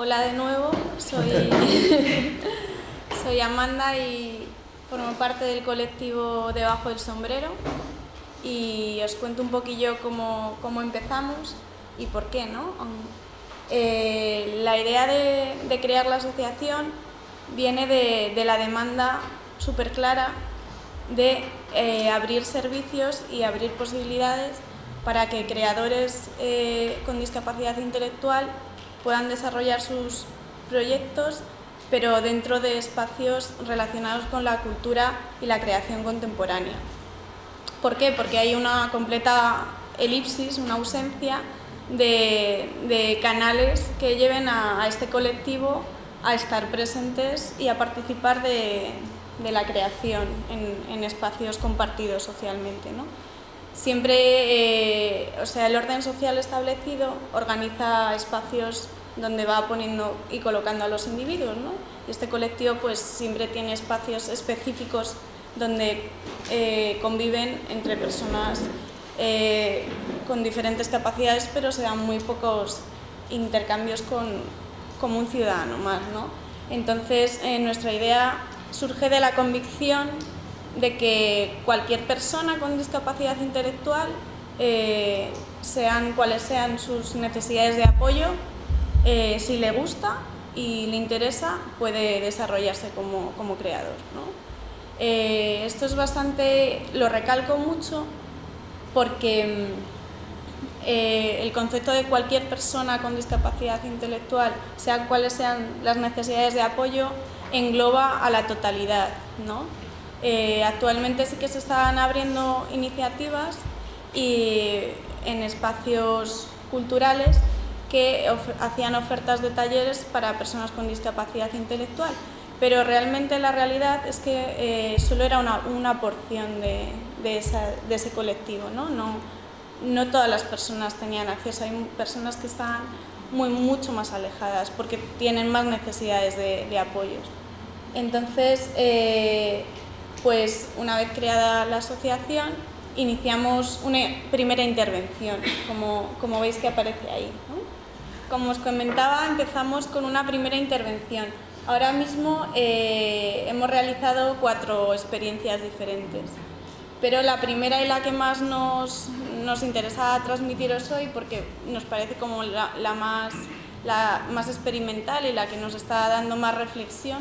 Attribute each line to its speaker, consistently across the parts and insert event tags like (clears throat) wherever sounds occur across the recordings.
Speaker 1: Hola de nuevo, soy, (laughs) soy Amanda y formo parte del colectivo Debajo del Sombrero y os cuento un poquillo cómo, cómo empezamos y por qué. ¿no? Eh, la idea de, de, crear la asociación viene de, de la demanda súper clara de eh, abrir servicios y abrir posibilidades para que creadores eh, con discapacidad intelectual puedan desarrollar sus proyectos, pero dentro de espacios relacionados con la cultura y la creación contemporánea. ¿Por qué? Porque hay una completa elipsis, una ausencia de, canales que lleven a, este colectivo a estar presentes y a participar de, la creación en, espacios compartidos socialmente. ¿no? Siempre, eh, o sea, el orden social establecido organiza espacios donde va poniendo y colocando a los individuos, ¿no? Este colectivo pues siempre tiene espacios específicos donde eh, conviven entre personas eh, con diferentes capacidades, pero se dan muy pocos intercambios con, como un ciudadano más, ¿no? Entonces, nuestra idea surge de la convicción de que cualquier persona con discapacidad intelectual, eh, sean cuales sean sus necesidades de apoyo, eh, si le gusta y le interesa, puede desarrollarse como, como creador. Eh, esto es bastante, lo recalco mucho porque el concepto de cualquier persona con discapacidad intelectual, sean cuales sean las necesidades de apoyo, engloba a la totalidad. ¿no? Eh, actualmente sí que se están abriendo iniciativas y en espacios culturales que hacían ofertas de talleres para personas con discapacidad intelectual, pero realmente la realidad es que eh, solo era una, porción de, ese colectivo, ¿no? ¿no? todas las personas tenían acceso, hay personas que están muy, mucho más alejadas porque tienen más necesidades de, de apoyos. Entonces, eh, pues una vez creada la asociación, iniciamos una primera intervención, como, veis que aparece ahí. Como os comentaba, empezamos con una primera intervención. Ahora mismo eh, hemos realizado cuatro experiencias diferentes, pero la primera y la que más nos, nos interesa transmitiros hoy, porque nos parece como la, más, la más experimental y la que nos está dando más reflexión,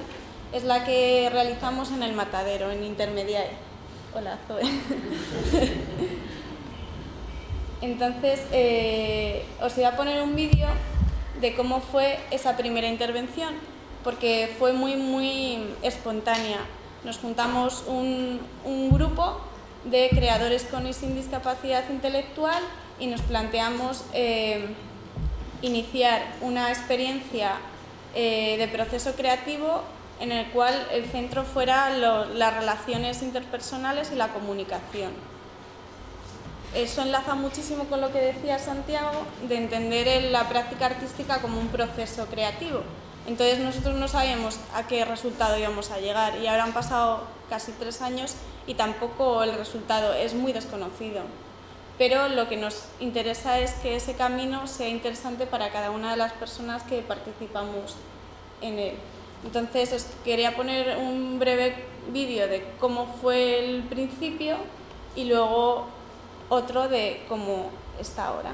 Speaker 1: es la que realizamos en el matadero, en intermediario. Hola, Zoe. (laughs) Entonces, eh, os iba a poner un vídeo de cómo fue esa primera intervención, porque fue muy, muy espontánea. Nos juntamos un, grupo de creadores con y sin discapacidad intelectual y nos planteamos eh, iniciar una experiencia eh, de proceso creativo en el cual el centro fuera las relaciones interpersonales y la comunicación. Eso enlaza muchísimo con lo que decía Santiago de entender la práctica artística como un proceso creativo. Entonces nosotros no sabíamos a qué resultado íbamos a llegar y ahora han pasado casi tres años y tampoco el resultado es muy desconocido. Pero lo que nos interesa es que ese camino sea interesante para cada una de las personas que participamos en él. Entonces os quería poner un breve vídeo de cómo fue el principio y luego otro de cómo está ahora.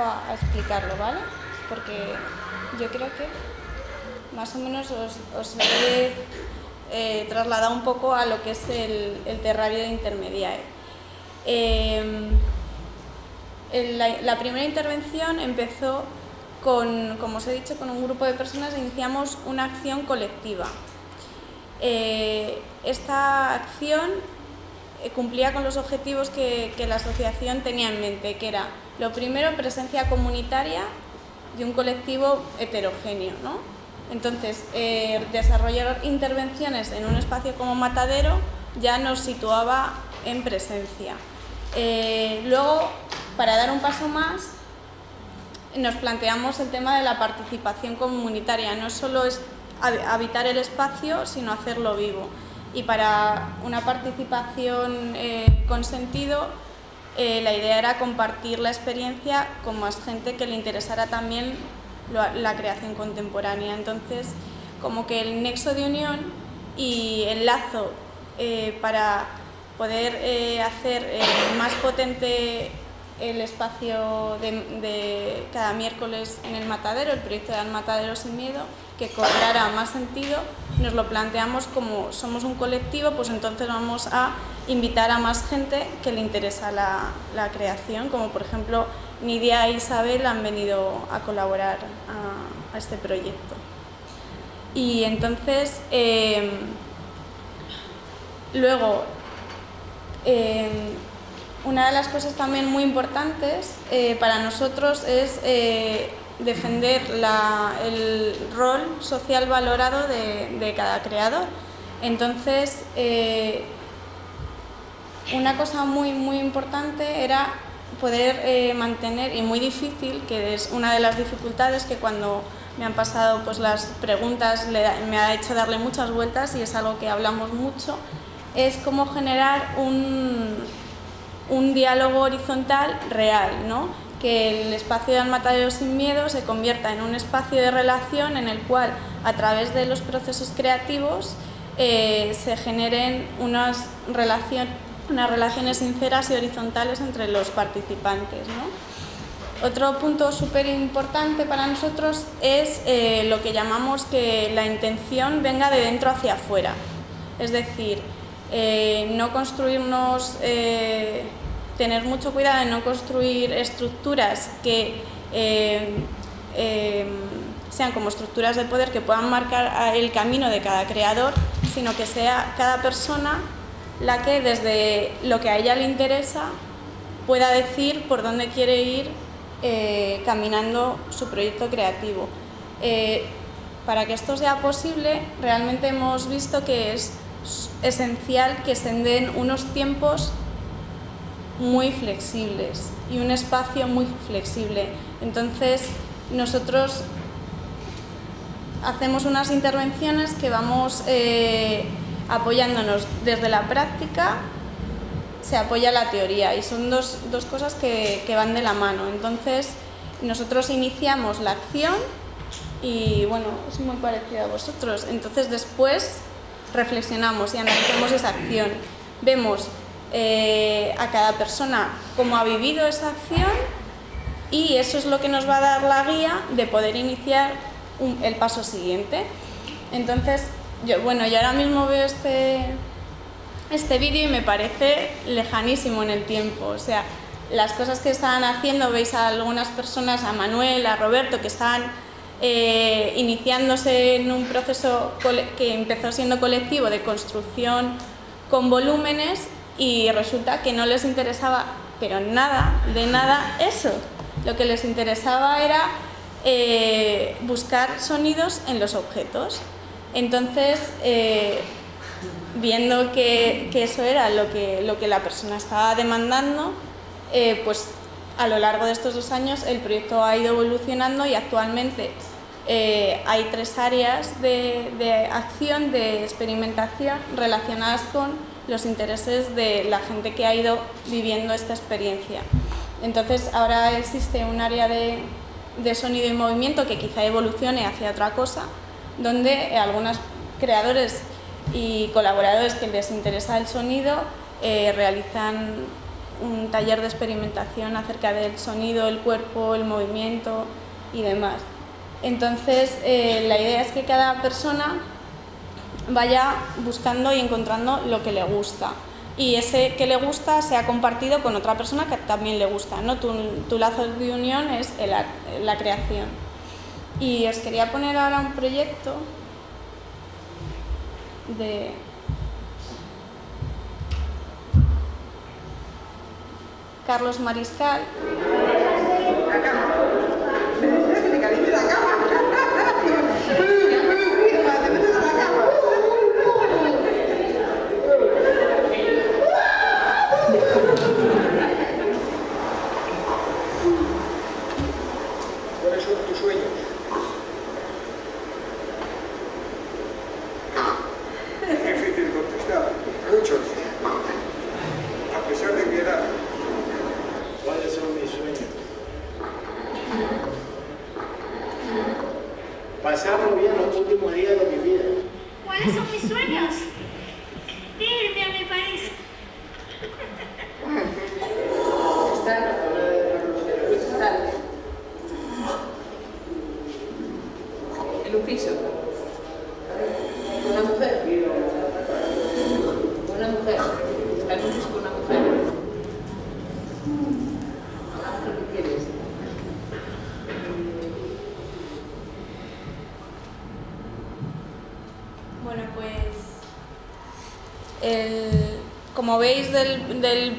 Speaker 1: A, explicarlo, ¿vale? Porque yo creo que más o menos os, os he eh, trasladado un poco a lo que es el, terrario de intermediario. Eh, la, primera intervención empezó con, como os he dicho, con un grupo de personas e iniciamos una acción colectiva. Eh, esta acción cumplía con los objetivos que, la asociación tenía en mente, que era, lo primero, presencia comunitaria de un colectivo heterogéneo. ¿no? Entonces, eh, desarrollar intervenciones en un espacio como Matadero ya nos situaba en presencia. luego, para dar un paso más, nos planteamos el tema de la participación comunitaria. No solo es habitar el espacio, sino hacerlo vivo. Y para una participación eh, con sentido, eh, la idea era compartir la experiencia con más gente que le interesara también la creación contemporánea. Entonces, como que el nexo de unión y el lazo eh, para poder hacer más potente el espacio de, cada miércoles en el matadero, el proyecto de Matadero sin Miedo, que cobrara más sentido, nos lo planteamos como somos un colectivo, pues entonces vamos a invitar a más gente que le interesa la, creación, como por ejemplo Nidia e Isabel han venido a colaborar a, este proyecto. Y entonces, eh, luego, eh, una de las cosas también muy importantes eh, para nosotros es eh, defender el rol social valorado de, cada creador. Entonces, eh, una cosa muy, muy importante era poder mantener, y muy difícil, que es una de las dificultades que cuando me han pasado pues, las preguntas me ha hecho darle muchas vueltas y es algo que hablamos mucho, es cómo generar un, un diálogo horizontal real, ¿no? Que el espacio de Matadero sin Miedo se convierta en un espacio de relación en el cual, a través de los procesos creativos, eh, se generen unas, unas relaciones sinceras y horizontales entre los participantes. Otro punto súper importante para nosotros es eh, lo que llamamos que la intención venga de dentro hacia afuera. Es decir, eh, no construirnos, tener mucho cuidado en no construir estructuras que eh, sean como estructuras de poder que puedan marcar el camino de cada creador, sino que sea cada persona la que desde lo que a ella le interesa pueda decir por dónde quiere ir caminando su proyecto creativo. para que esto sea posible, realmente hemos visto que es esencial que se den unos tiempos muy flexibles y un espacio muy flexible. Entonces, nosotros hacemos unas intervenciones que vamos eh, apoyándonos desde la práctica, se apoya la teoría y son dos, cosas que, que, van de la mano. Entonces, nosotros iniciamos la acción y bueno, es muy parecido a vosotros. Entonces, después reflexionamos y analizamos esa acción, vemos eh, a cada persona cómo ha vivido esa acción y eso es lo que nos va a dar la guía de poder iniciar el paso siguiente. Entonces, yo, bueno, yo ahora mismo veo este, este vídeo y me parece lejanísimo en el tiempo. O sea, las cosas que estaban haciendo, veis a algunas personas, a Manuel, a Roberto, que estaban eh, iniciándose en un proceso que empezó siendo colectivo de construcción con volúmenes y resulta que no les interesaba, pero nada, de nada eso. Lo que les interesaba era eh, buscar sonidos en los objetos. Entonces, eh, viendo que, eso era lo que, lo que la persona estaba demandando, pues a lo largo de estos dos años el proyecto ha ido evolucionando y actualmente eh, hay tres áreas de, acción, de experimentación relacionadas con los intereses de la gente que ha ido viviendo esta experiencia. Entonces ahora existe un área de, sonido y movimiento que quizá evolucione hacia otra cosa, donde algunos creadores y colaboradores que les interesa el sonido eh, realizan un taller de experimentación acerca del sonido, el cuerpo, el movimiento y demás. Entonces, eh, la idea es que cada persona vaya buscando y encontrando lo que le gusta y ese que le gusta sea compartido con otra persona que también le gusta. ¿no? Tu, lazo de unión es la creación. Y os quería poner ahora un proyecto de Carlos Mariscal.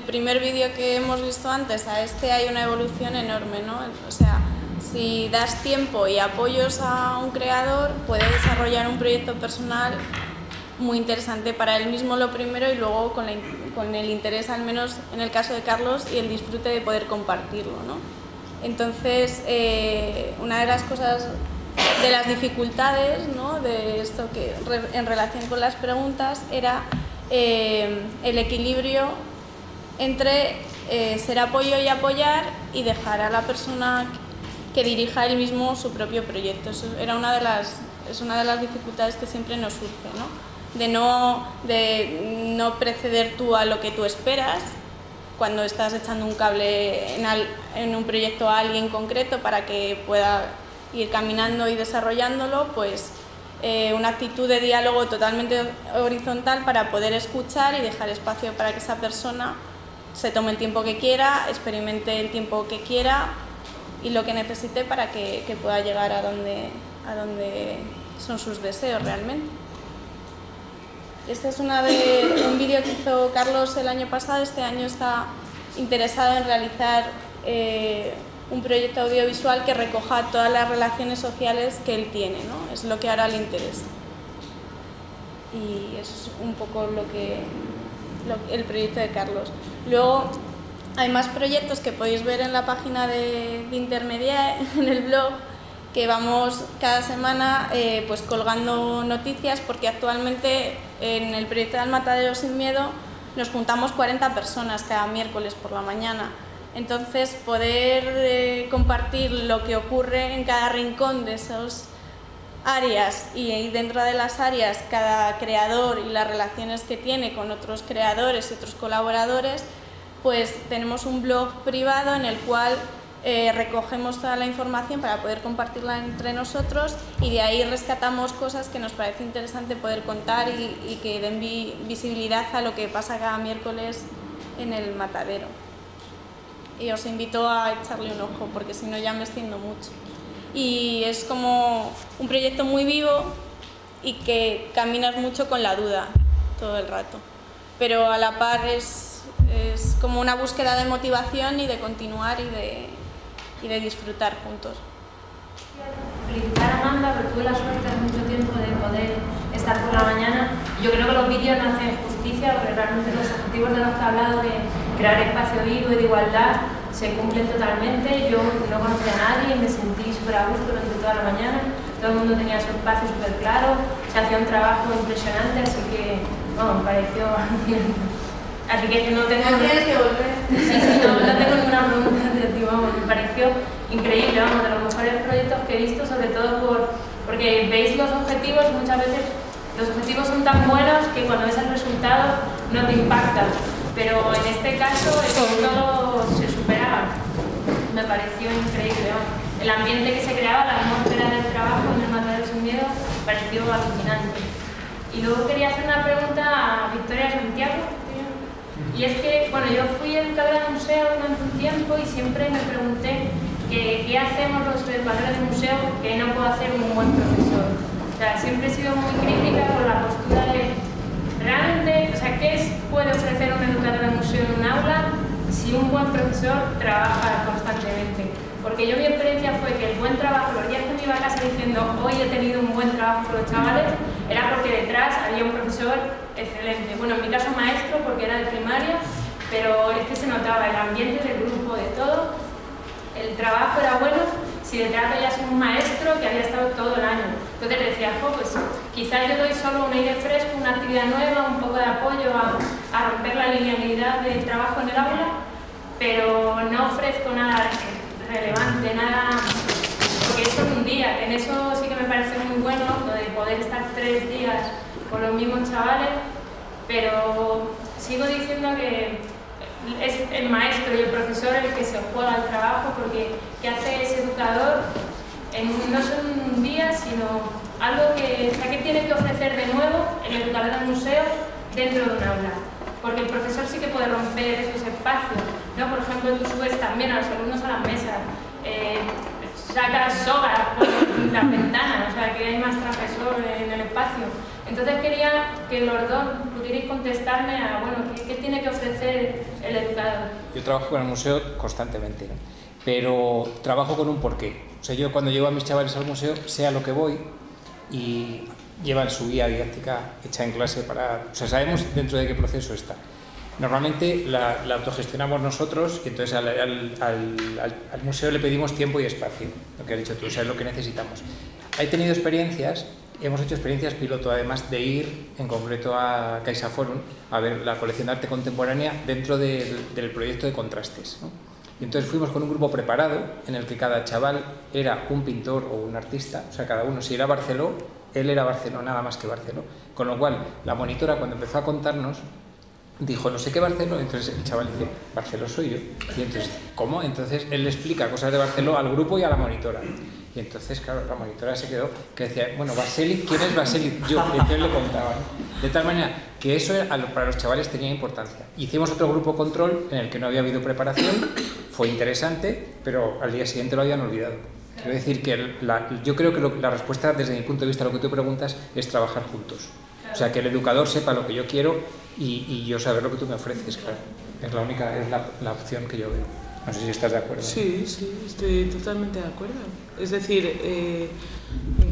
Speaker 1: Primer vídeo que hemos visto antes a este hay una evolución enorme, ¿no? O sea, si das tiempo y apoyos a un creador, puede desarrollar un proyecto personal muy interesante para él mismo lo primero y luego con, el interés, al menos en el caso de Carlos, y el disfrute de poder compartirlo, ¿no? Entonces, eh, una de las cosas, de las dificultades ¿no? de esto que en relación con las preguntas era eh, el equilibrio entre eh, ser apoyo y apoyar y dejar a la persona que dirija él mismo su propio proyecto. Eso era una de las, es una de las dificultades que siempre nos surge, ¿no? De, no, de no preceder tú a lo que tú esperas cuando estás echando un cable en, un proyecto a alguien concreto para que pueda ir caminando y desarrollándolo, pues eh, una actitud de diálogo totalmente horizontal para poder escuchar y dejar espacio para que esa persona se tome el tiempo que quiera, experimente el tiempo que quiera y lo que necesite para que, pueda llegar a donde, a donde son sus deseos realmente. Este es una de, un vídeo que hizo Carlos el año pasado, este año está interesado en realizar eh, un proyecto audiovisual que recoja todas las relaciones sociales que él tiene, ¿no? es lo que ahora le interesa. Y eso es un poco lo que el proyecto de Carlos. Luego hay más proyectos que podéis ver en la página de, Intermedia, (laughs) en el blog, que vamos cada semana eh, pues colgando noticias porque actualmente en el proyecto del Matadero Sin Miedo nos juntamos 40 personas cada miércoles por la mañana entonces, poder eh, compartir lo que ocurre en cada rincón de esas áreas y dentro de las áreas cada creador y las relaciones que tiene con otros creadores y otros colaboradores, pues tenemos un blog privado en el cual eh, recogemos toda la información para poder compartirla entre nosotros y de ahí rescatamos cosas que nos parece interesante poder contar y, y que den visibilidad a lo que pasa cada miércoles en el matadero y os invito a echarle un ojo porque si no ya me extiendo mucho. Y es como un proyecto muy vivo y que caminas mucho con la duda todo el rato, pero a la par es, es como una búsqueda de motivación y de continuar y de, y de disfrutar juntos.
Speaker 2: Felicitar a Amanda porque tuve la suerte de mucho tiempo de poder estar por la mañana. Yo creo que los vídeos no hacen justicia porque realmente los objetivos de los que he hablado de crear espacio vivo y de igualdad se cumplen totalmente. Yo no conocía a nadie, me sentí súper a gusto durante toda la mañana, todo el mundo tenía su espacio súper claro, se hacía un trabajo impresionante, así que, bueno, me pareció... (laughs) así que no tengo...
Speaker 1: que volver.
Speaker 2: Sí, sí, no, no tengo ninguna pregunta de ti, vamos, me pareció increíble, vamos, de los mejores proyectos que he visto, sobre todo por, porque veis los objetivos, muchas veces los objetivos son tan buenos que cuando ves el resultado no te impacta pero en este caso todo se. Me pareció increíble. El ambiente que se creaba, la atmósfera del trabajo en el Matadero sin Miedo, pareció alucinante. Y luego quería hacer una pregunta a Victoria Santiago, y es que, bueno, yo fui educadora de museo durante un tiempo y siempre me pregunté que, qué hacemos los educadores de museo que no puedo hacer un buen profesor. O sea, siempre he sido muy crítica con la postura de realmente, o sea, ¿qué puede ofrecer un educador de museo en un aula si un buen profesor trabaja constantemente? Porque yo mi experiencia fue que el buen trabajo, los días que me iba a casa diciendo hoy he tenido un buen trabajo con los chavales, era porque detrás había un profesor excelente. Bueno, en mi caso maestro porque era de primaria, pero es que se notaba el ambiente del grupo, de todo. El trabajo era bueno si detrás veías un maestro que había estado todo el año. Entonces decía, pues quizás yo doy solo un aire fresco, una actividad nueva, un poco de apoyo a, romper la linealidad del trabajo en el aula, pero no ofrezco nada relevante, nada... Porque eso en un día, en eso sí que me parece muy bueno, lo de poder estar tres días con los mismos chavales, pero sigo diciendo que es el maestro y el profesor el que se juega el trabajo porque ¿qué hace ese educador? No son un día, sino algo que, tiene que ofrecer de nuevo el educador del museo dentro de un aula. Porque el profesor sí que puede romper esos espacios. ¿no? Por ejemplo, tú subes también a los alumnos a las mesas, eh, sacas sogas por la ventana, o sea que hay más profesor en el espacio. Entonces quería que los dos pudierais contestarme a, bueno, ¿qué, tiene que ofrecer el educador?
Speaker 3: Yo trabajo con el museo constantemente. Pero trabajo con un porqué. O sea, yo cuando llevo a mis chavales al museo, sé a lo que voy y llevan su guía didáctica hecha en clase para... O sea, sabemos dentro de qué proceso está. Normalmente la, autogestionamos nosotros y entonces al, al, al, museo le pedimos tiempo y espacio, lo que has dicho tú, o sea, es lo que necesitamos. He tenido experiencias Hemos hecho experiencias piloto, además de ir en concreto a CaixaForum a ver la colección de arte contemporánea dentro del, proyecto de contrastes. Y entonces fuimos con un grupo preparado en el que cada chaval era un pintor o un artista, o sea, cada uno, si era Barceló, él era Barceló, nada más que Barceló. Con lo cual, la monitora cuando empezó a contarnos, dijo, no sé qué Barceló, entonces el chaval dice, Barceló soy yo. Y entonces, ¿cómo? Entonces él le explica cosas de Barceló al grupo y a la monitora. Y entonces, claro, la monitora se quedó, que decía, bueno, Baselic, ¿quién es Baselic? Yo, entonces le contaba. De tal manera que eso para los chavales tenía importancia. Hicimos otro grupo control en el que no había habido preparación, fue interesante, pero al día siguiente lo habían olvidado. Quiero decir que yo creo que la respuesta, desde mi punto de vista, a lo que tú preguntas, es trabajar juntos. O sea, que el educador sepa lo que yo quiero y, yo saber lo que tú me ofreces, claro. Es la única, es la, la opción que yo veo. No sé si estás de acuerdo.
Speaker 4: Sí, sí, estoy totalmente de acuerdo. Es decir, eh,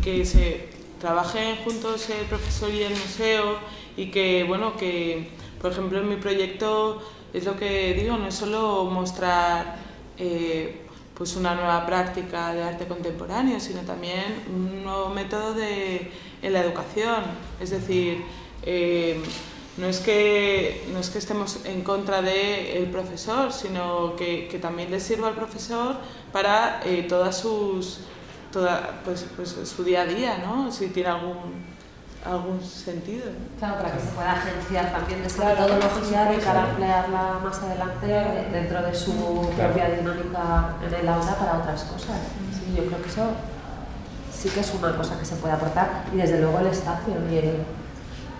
Speaker 4: que se trabajen juntos el profesor y el museo y que, bueno, que, por ejemplo, en mi proyecto es lo que digo, no es solo mostrar eh, pues una nueva práctica de arte contemporáneo, sino también un nuevo método de, en la educación. Es decir, eh, no es que, no es que estemos en contra del profesor, sino que, que, también le sirva al profesor para eh, todas sus, toda, pues, pues, su día a día, ¿no? si tiene algún, algún sentido.
Speaker 5: Claro, para que se pueda agenciar también de esa metodología de cara a emplearla más adelante dentro de su propia dinámica en el aula para otras cosas. Sí, yo creo que eso sí que es una cosa que se puede aportar y desde luego el espacio y el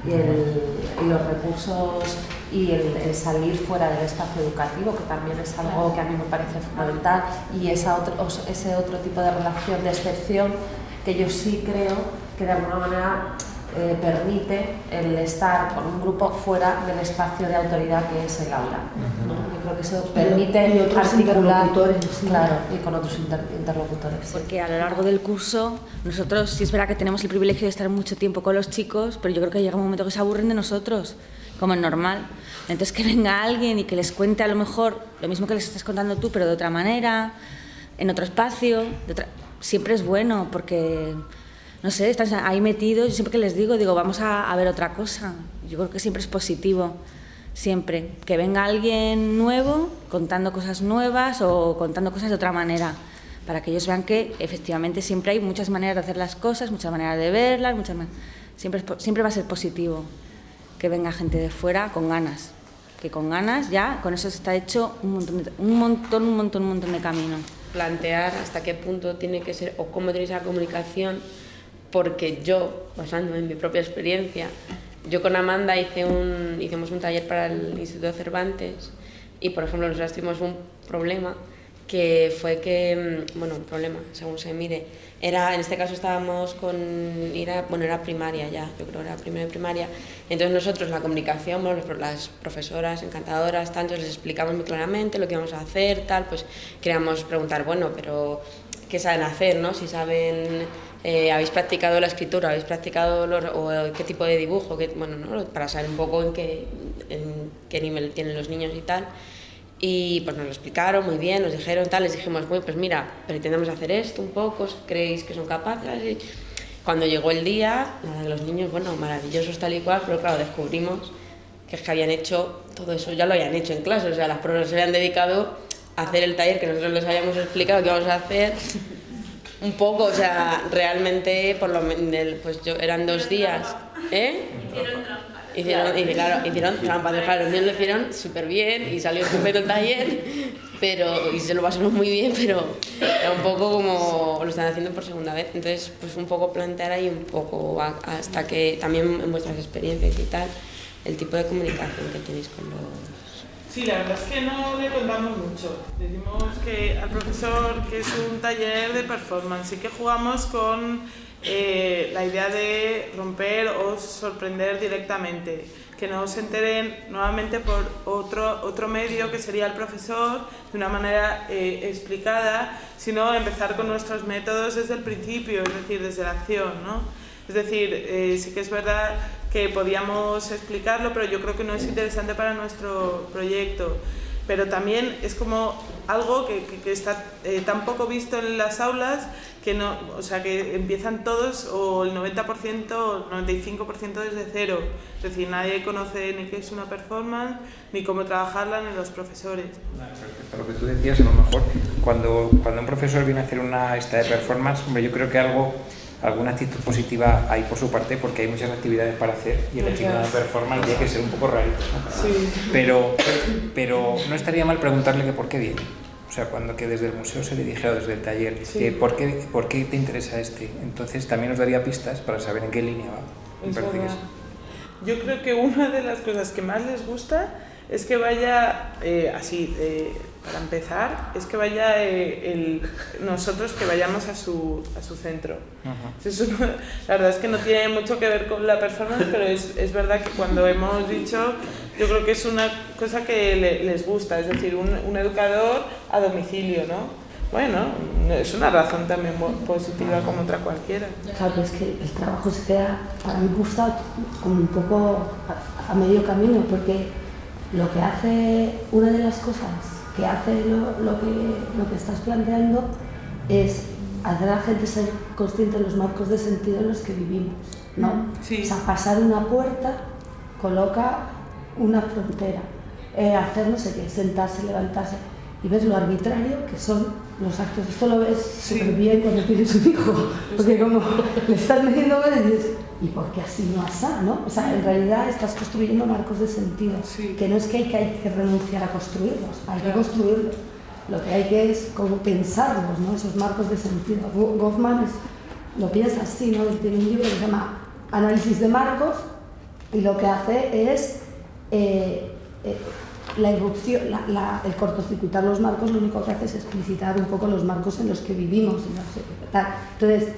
Speaker 5: y, los recursos y el, salir fuera del espacio educativo, que también es algo que a mí me parece fundamental, y esa otro, ese otro tipo de relación de excepción que yo sí creo que de alguna manera eh, permite el estar con un grupo fuera del espacio de autoridad que es el aula. Yo creo que eso permite
Speaker 6: y otros articular
Speaker 5: claro, y con otros interlocutores.
Speaker 6: Porque a lo largo del curso, nosotros sí es verdad que tenemos el privilegio de estar mucho tiempo con los chicos, pero yo creo que llega un momento que se aburren de nosotros, como es normal. Entonces que venga alguien y que les cuente a lo mejor lo mismo que les estás contando tú, pero de otra manera, en otro espacio, siempre es bueno porque no sé, están ahí metidos. Yo siempre que les digo, digo, vamos a, ver otra cosa. Yo creo que siempre es positivo, siempre. Que venga alguien nuevo contando cosas nuevas o contando cosas de otra manera, para que ellos vean que efectivamente siempre hay muchas maneras de hacer las cosas, muchas maneras de verlas, muchas siempre, siempre va a ser positivo que venga gente de fuera con ganas. que con ganas ya, con eso se está hecho un montón, un montón, un montón, un montón de camino.
Speaker 7: Plantear hasta qué punto tiene que ser o cómo ser la comunicación, porque yo, basándome en mi propia experiencia, yo con Amanda hice un, hicimos un taller para el Instituto Cervantes y, por ejemplo, nosotros tuvimos un problema que fue que, mm, bueno, un problema, según se mire, era, en este caso estábamos con, era, bueno, era primaria ya, yo creo que era primera de primaria, entonces nosotros la comunicación, bueno, las profesoras encantadoras, tanto les explicamos muy claramente lo que íbamos a hacer, tal, pues queríamos preguntar, bueno, pero ¿qué saben hacer, no? Si saben, eh, habéis practicado la escritura, habéis practicado o qué tipo de dibujo, que, bueno, ¿no? para saber un poco en qué, en qué nivel tienen los niños y tal. Y pues nos lo explicaron muy bien, nos dijeron tal, les dijimos, bueno, pues mira, pretendemos hacer esto un poco, ¿creéis que son capaces? Y cuando llegó el día, los niños, bueno, maravillosos tal y cual, pero claro, descubrimos que es que habían hecho todo eso, ya lo habían hecho en clase, o sea, las profesoras se habían dedicado a hacer el taller que nosotros les habíamos explicado que íbamos a hacer un poco, o sea, realmente, por lo pues yo, eran dos días, ¿eh? Hicieron, y claro, hicieron trampas, claro, los niños lo hicieron súper bien y salió estupendo el taller, pero, y se lo pasaron muy bien, pero era un poco como lo están haciendo por segunda vez. Entonces, pues un poco plantear ahí un poco, hasta que también en vuestras experiencias y tal, el tipo de comunicación que tenéis con los...
Speaker 4: Sí, la verdad es que no le contamos mucho. Decimos que al profesor que es un taller de performance y que jugamos con eh, la idea de romper o sorprender directamente, que no se enteren nuevamente por otro, otro medio que sería el profesor de una manera eh, explicada, sino empezar con nuestros métodos desde el principio, es decir, desde la acción. ¿no? Es decir, eh, sí que es verdad que podíamos explicarlo, pero yo creo que no es interesante para nuestro proyecto pero también es como algo que, que, está eh, tan poco visto en las aulas que no, o sea, que empiezan todos o el 90% o el 95% desde cero. Es decir, nadie conoce ni qué es una performance, ni cómo trabajarla, ni los profesores.
Speaker 3: Respecto a lo que tú decías, a lo mejor, cuando, cuando un profesor viene a hacer una esta de performance, hombre, yo creo que algo alguna actitud positiva hay por su parte porque hay muchas actividades para hacer y el hecho de performance tiene que ser un poco rarito. Pero, pero no estaría mal preguntarle que por qué viene. O sea, cuando que desde el museo se le dijera desde el taller, ¿por, qué, ¿por qué te interesa este? Entonces también nos daría pistas para saber en qué línea va.
Speaker 4: Yo creo que una de las cosas que más les gusta es que vaya eh, así, eh, para empezar, es que vaya eh, el, nosotros que vayamos a su, a su centro. la verdad es que no tiene mucho que ver con la performance, pero es, es, verdad que cuando hemos dicho, yo creo que es una cosa que les gusta, es decir, un, un, educador a domicilio, ¿no? Bueno, es una razón también positiva como otra cualquiera.
Speaker 8: Claro, es que el trabajo se queda, para mí gusta como un poco a, a medio camino, porque lo que hace, una de las cosas que hace lo, lo, que, lo que estás planteando es hacer a la gente ser consciente de los marcos de sentido en los que vivimos. ¿no? O sea, pasar una puerta coloca una frontera, eh, hacer no sé qué, sentarse, levantarse, y ves lo arbitrario que son los actos. Esto lo ves súper bien cuando tienes un hijo, porque como le estás metiendo y dices, ¿y por qué así no asá? ¿no? O sea, en realidad estás construyendo marcos de sentido, que no es que hay, que hay que renunciar a construirlos, hay que construirlos. Lo que hay que es como pensarlos, ¿no? esos marcos de sentido. Goffman lo piensa así, ¿no? tiene un libro que se llama Análisis de Marcos y lo que hace es eh, eh, la irrupción, el cortocircuitar los marcos lo único que hace es explicitar un poco los marcos en los que vivimos. Entonces,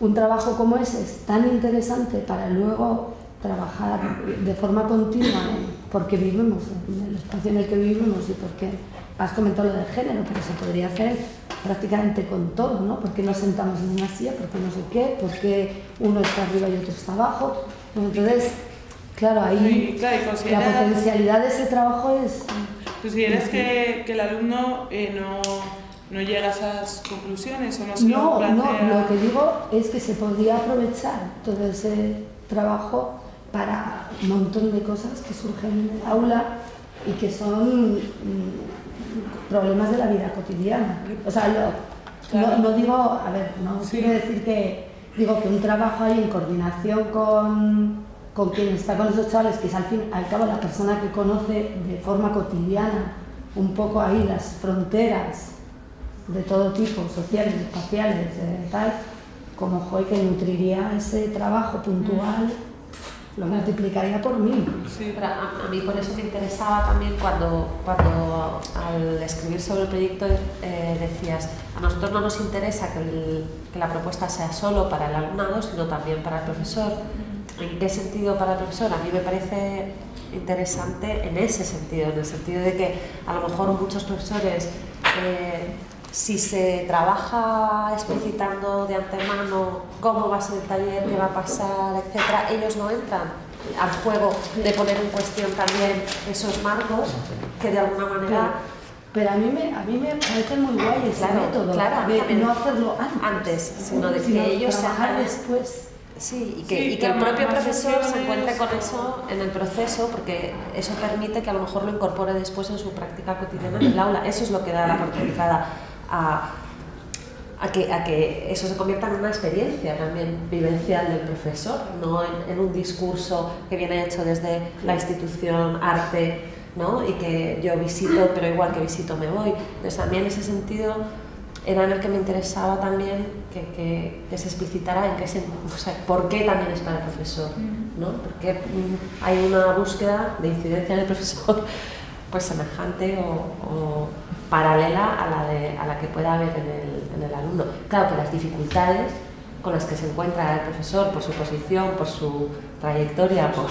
Speaker 8: un trabajo como ese es tan interesante para luego trabajar de forma continua porque vivimos, en el espacio en el que vivimos y porque has comentado lo del género, pero se podría hacer prácticamente con todo, ¿no? ¿Por qué nos sentamos en una silla? ¿Por qué no sé qué? ¿Por qué uno está arriba y otro está abajo? Entonces, Claro, ahí la potencialidad de ese trabajo es...
Speaker 4: ¿Consideras que, que el alumno eh, no, no, llega a esas conclusiones o no se
Speaker 8: no, lo No, lo que digo es que se podría aprovechar todo ese trabajo para un montón de cosas que surgen en el aula y que son mm, problemas de la vida cotidiana. O sea, no, no, digo, a ver, no quiero decir que, digo que un trabajo ahí en coordinación con con quien está con esos chavales, que es al fin al cabo la persona que conoce de forma cotidiana un poco ahí las fronteras de todo tipo, sociales, espaciales, eh, tal, como joy que nutriría ese trabajo puntual, lo multiplicaría por mil.
Speaker 5: Pero a, mí por eso me interesaba también cuando, cuando al escribir sobre el proyecto eh, decías, a nosotros no nos interesa que, que, la propuesta sea solo para el alumnado, sino también para el profesor. ¿En qué sentido para el profesor? A mí me parece interesante en ese sentido, en el sentido de que a lo mejor muchos profesores, eh, si se trabaja explicitando de antemano cómo va a ser el taller, qué va a pasar, etcétera, ellos no entran al juego de poner en cuestión también esos marcos que de alguna manera...
Speaker 8: Pero a mí me, a mí me parece muy guay ese
Speaker 5: claro,
Speaker 8: método,
Speaker 5: claro,
Speaker 8: de no hacerlo antes,
Speaker 5: antes sino de que ellos se
Speaker 8: hagan después.
Speaker 5: Sí, y que, y que el propio profesor se encuentre con eso en el proceso, porque eso permite que a lo mejor lo incorpore después en su práctica cotidiana en el aula. Eso es lo que da la oportunidad a, a, que, a que eso se convierta en una experiencia también vivencial del profesor, no en, en un discurso que viene hecho desde la institución, arte, ¿no? y que yo visito, pero igual que visito me voy. Entonces, a mí en ese sentido era en el que me interesaba también que, que, se explicitara en qué se, o sea, por qué también es para el profesor, ¿no? Porque mm, hay una búsqueda de incidencia en el (laughs) profesor pues semejante o, o paralela a la, de, a la que pueda haber en el, en el alumno. Claro que las dificultades con las que se encuentra el profesor por su posición, por su trayectoria, por,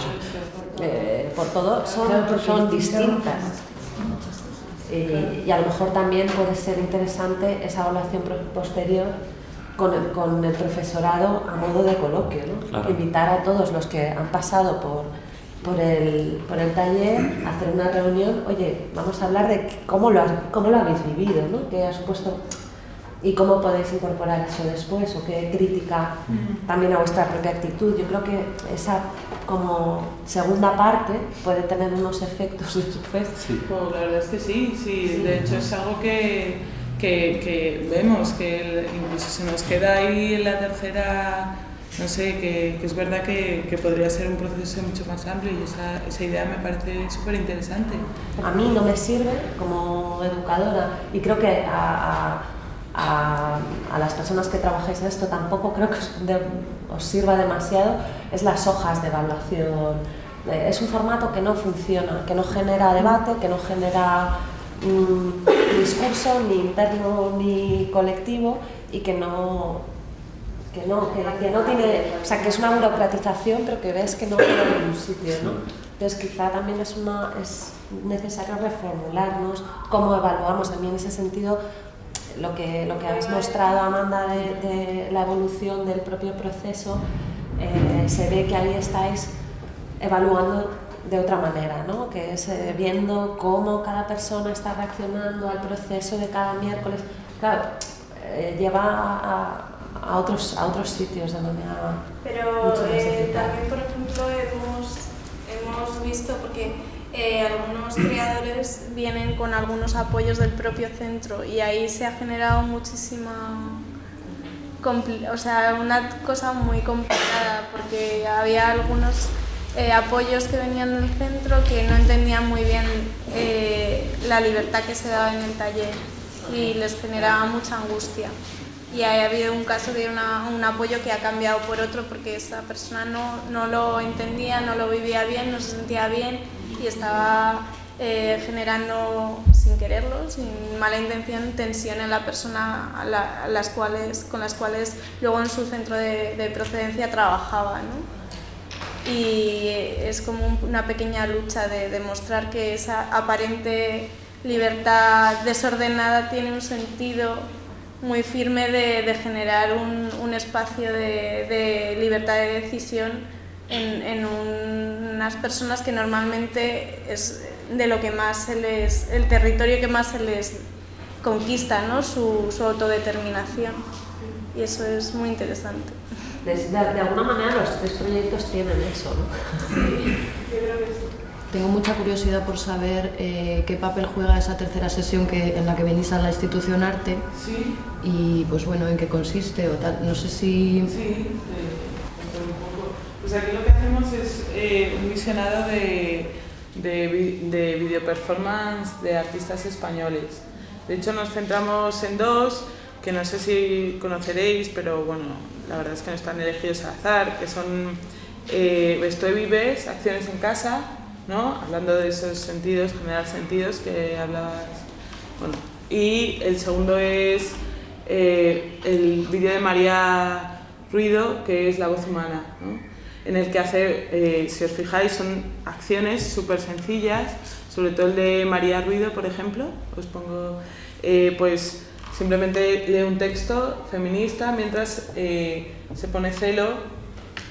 Speaker 5: eh, por todo, son, son distintas. Eh, y a lo mejor también puede ser interesante esa evaluación posterior con el, con el profesorado a modo de coloquio, ¿no?
Speaker 9: Claro.
Speaker 5: invitar a todos los que han pasado por, por, el, por el taller, hacer una reunión, oye, vamos a hablar de cómo lo, has- cómo lo habéis vivido, ¿no? qué ha supuesto y cómo podéis incorporar eso después o qué crítica también a vuestra propia actitud. Yo creo que esa como segunda parte puede tener unos efectos (laughs) después.
Speaker 4: Pues la verdad es que sí, sí, de hecho es algo que, que, que vemos, que el- incluso se nos queda ahí en la tercera, no sé, que, es verdad que, podría ser un proceso mucho más amplio y esa, esa idea me parece súper interesante.
Speaker 5: A mí no me sirve como educadora y creo que a, a- las personas que trabajáis en esto tampoco creo que os, sirva demasiado, es las hojas de evaluación. Eh, Es un formato que no funciona, que no genera debate, que no genera mm, discurso ni interno ni colectivo y que no, que no, que, que no tiene, o sea, que es una burocratización, pero que ves que no a ningún sitio, ¿no? Entonces quizá también es, una, es necesario reformularnos cómo evaluamos. A mí en ese sentido, lo que, lo que habéis mostrado, Amanda, de, de la evolución del propio proceso, eh, se ve que ahí estáis evaluando de otra manera, ¿no? que es eh, viendo cómo cada persona está reaccionando al proceso de cada miércoles. Claro, eh, lleva a, a, otros, a otros sitios de manera
Speaker 1: Pero
Speaker 5: mucho más
Speaker 1: eh, también, por ejemplo, hemos, hemos visto, porque eh, algunos creadores vienen con algunos apoyos del propio centro y ahí se ha generado muchísima, o sea, una cosa muy complicada, porque había algunos eh, apoyos que venían del centro que no entendían muy bien eh, la libertad que se daba en el taller y les generaba mucha angustia. Y ha habido un caso de una- un apoyo que ha cambiado por otro porque esa persona no, no lo entendía, no lo vivía bien, no se sentía bien y estaba eh, generando, sin quererlo, sin mala intención, tensión en la persona a la- a las cuales, con las cuales luego en su centro de, de procedencia trabajaba. ¿no? y es como un- una pequeña lucha de demostrar que esa aparente libertad desordenada tiene un sentido muy firme de, de generar un, un espacio de, de libertad de decisión en, en un- unas personas que normalmente es de lo que más se les, el territorio que más se les conquista, ¿no? su, su autodeterminación. Y eso es muy interesante.
Speaker 5: De, de- de alguna manera los tres proyectos tienen eso, ¿no?
Speaker 10: Tengo mucha curiosidad por saber eh, qué papel juega esa tercera sesión que, en la que venís a la institución arte
Speaker 4: Sí,
Speaker 10: y pues bueno, en qué consiste o tal. No sé si...
Speaker 4: sí, te cuento un poco. Pues aquí lo que hacemos es, eh, un visionado de, de, de video performance de artistas españoles. De hecho, nos centramos en dos que no sé si conoceréis, pero bueno, la verdad es que no están elegidos al azar, que son eh, Estoy Vives, Acciones en Casa, ¿no? hablando de esos sentidos, generar sentidos que hablabas. Bueno, y el segundo es eh, el vídeo de María Ruido, que es La voz humana, ¿no? en el que hace, eh, si os fijáis, son acciones súper sencillas, sobre todo el de María Ruido, por ejemplo, os pongo, eh, pues simplemente lee un texto feminista mientras se pone celo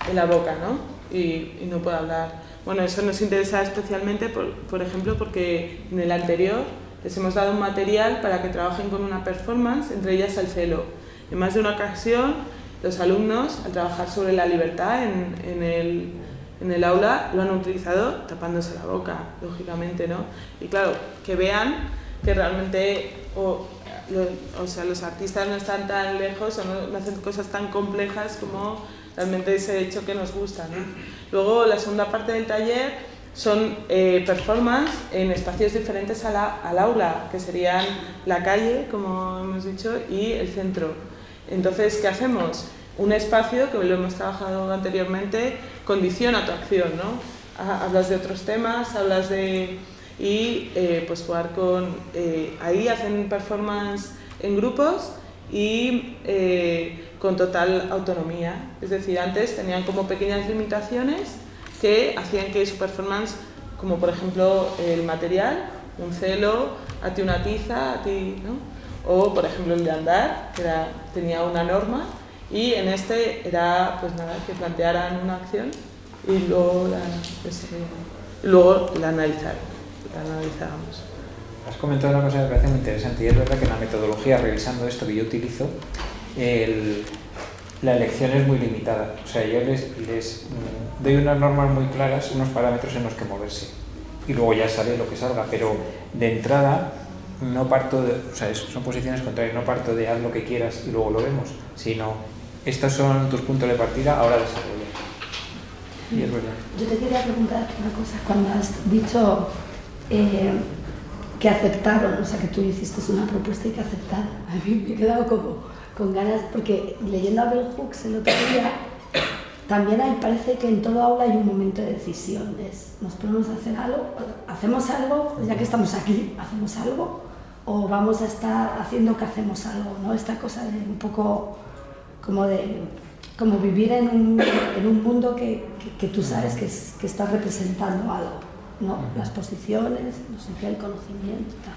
Speaker 4: en la boca, ¿no? Y, y, no puede hablar. Bueno, eso nos interesa especialmente, por, por ejemplo, porque en el anterior les hemos dado un material para que trabajen con una performance, entre ellas el celo. En más de una ocasión, los alumnos, al trabajar sobre la libertad en, en, el, en el aula, lo han utilizado tapándose la boca, lógicamente, ¿no? Y claro, que vean que realmente o, o sea, los artistas no están tan lejos o no, hacen cosas tan complejas como realmente ese hecho que nos gusta. ¿no? Luego, la segunda parte del taller son eh, performance en espacios diferentes a la, al aula, que serían la calle, como hemos dicho, y el centro. Entonces, ¿qué hacemos? Un espacio, que lo hemos trabajado anteriormente, condiciona tu acción, ¿no? Hablas de otros temas, hablas de... y eh, pues jugar con... Eh, ahí hacen performance en grupos y eh, con total autonomía. Es decir, antes tenían como pequeñas limitaciones que hacían que su performance, como por ejemplo el material, un celo, a ti una tiza, a ti, ¿no? O por ejemplo el de andar, que era, tenía una norma, y en este era pues nada, que plantearan una acción y luego la, pues, eh, luego la analizaron, la analizábamos.
Speaker 3: Has comentado una cosa que me parece muy interesante y es verdad que en la metodología, revisando esto que yo utilizo, el, la elección es muy limitada. O sea, yo les, les doy unas normas muy claras, unos parámetros en los que moverse. Y luego ya sale lo que salga, pero de entrada no parto de, o sea, son posiciones contrarias, no parto de haz lo que quieras y luego lo vemos, sino estos son tus puntos de partida, ahora desarrolla. Y es verdad.
Speaker 8: Yo te quería preguntar una cosa, cuando has dicho eh, que aceptaron, o sea, que tú hiciste una propuesta y que aceptaron, (laughs) a mí me he quedado como con ganas, porque leyendo a Bell Hooks el otro día, también ahí parece que en todo aula hay un momento de decisión, es, nos ponemos a hacer algo, hacemos algo, ya que estamos aquí, hacemos algo, o vamos a estar haciendo que hacemos algo, ¿no? Esta cosa de un poco como de como vivir en un, en un mundo que, que, que, tú sabes que, es, que está representando algo, ¿no? Las posiciones, no sé qué, el conocimiento, tal.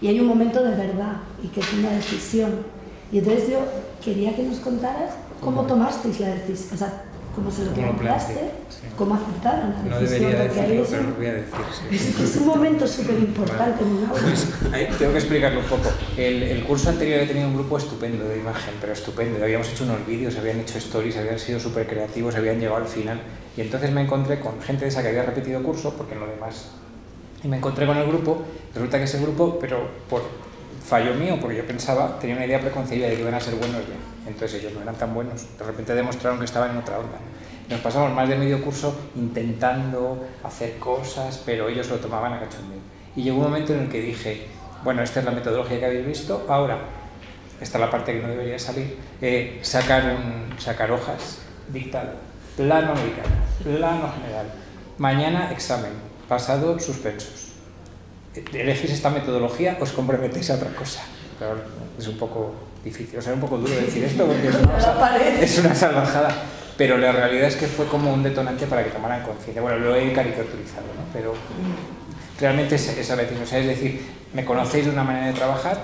Speaker 8: Y hay un momento de verdad y que es una decisión. Y entonces yo quería que nos contaras cómo tomasteis la decisión, o sea, cómo se lo planteaste, sí. cómo aceptaron la
Speaker 3: no
Speaker 8: decisión.
Speaker 3: debería decirlo, pero lo voy a decir. Sí.
Speaker 8: Es, es un momento súper importante en un aula.
Speaker 3: Pues, tengo que explicarlo un poco. El, el, curso anterior había tenido un grupo estupendo de imagen, pero estupendo. Habíamos hecho unos vídeos, habían hecho stories, habían sido súper creativos, habían llegado al final. Y entonces me encontré con gente de esa que había repetido curso, porque en lo demás... Y me encontré con el grupo, resulta que ese grupo, pero por fallo mío, porque yo pensaba, tenía una idea preconcebida de que iban a ser buenos bien. Entonces ellos no eran tan buenos. De repente demostraron que estaban en otra onda. Nos pasamos más de medio curso intentando hacer cosas, pero ellos lo tomaban a cachondeo. Y llegó un momento en el que dije, bueno, esta es la metodología que habéis visto, ahora, esta es la parte que no debería salir, eh, sacar, un, sacar hojas, dictado, plano americano, plano general, mañana examen, pasado suspensos elegís esta metodología, os comprometéis a otra cosa. Pero es un poco difícil, o sea, es un poco duro decir esto porque es (laughs) una, es una salvajada. Pero la realidad es que fue como un detonante para que tomaran conciencia. Bueno, lo he caricaturizado, ¿no? Pero realmente es, es a veces, o sea, es decir, me conocéis de una manera de trabajar,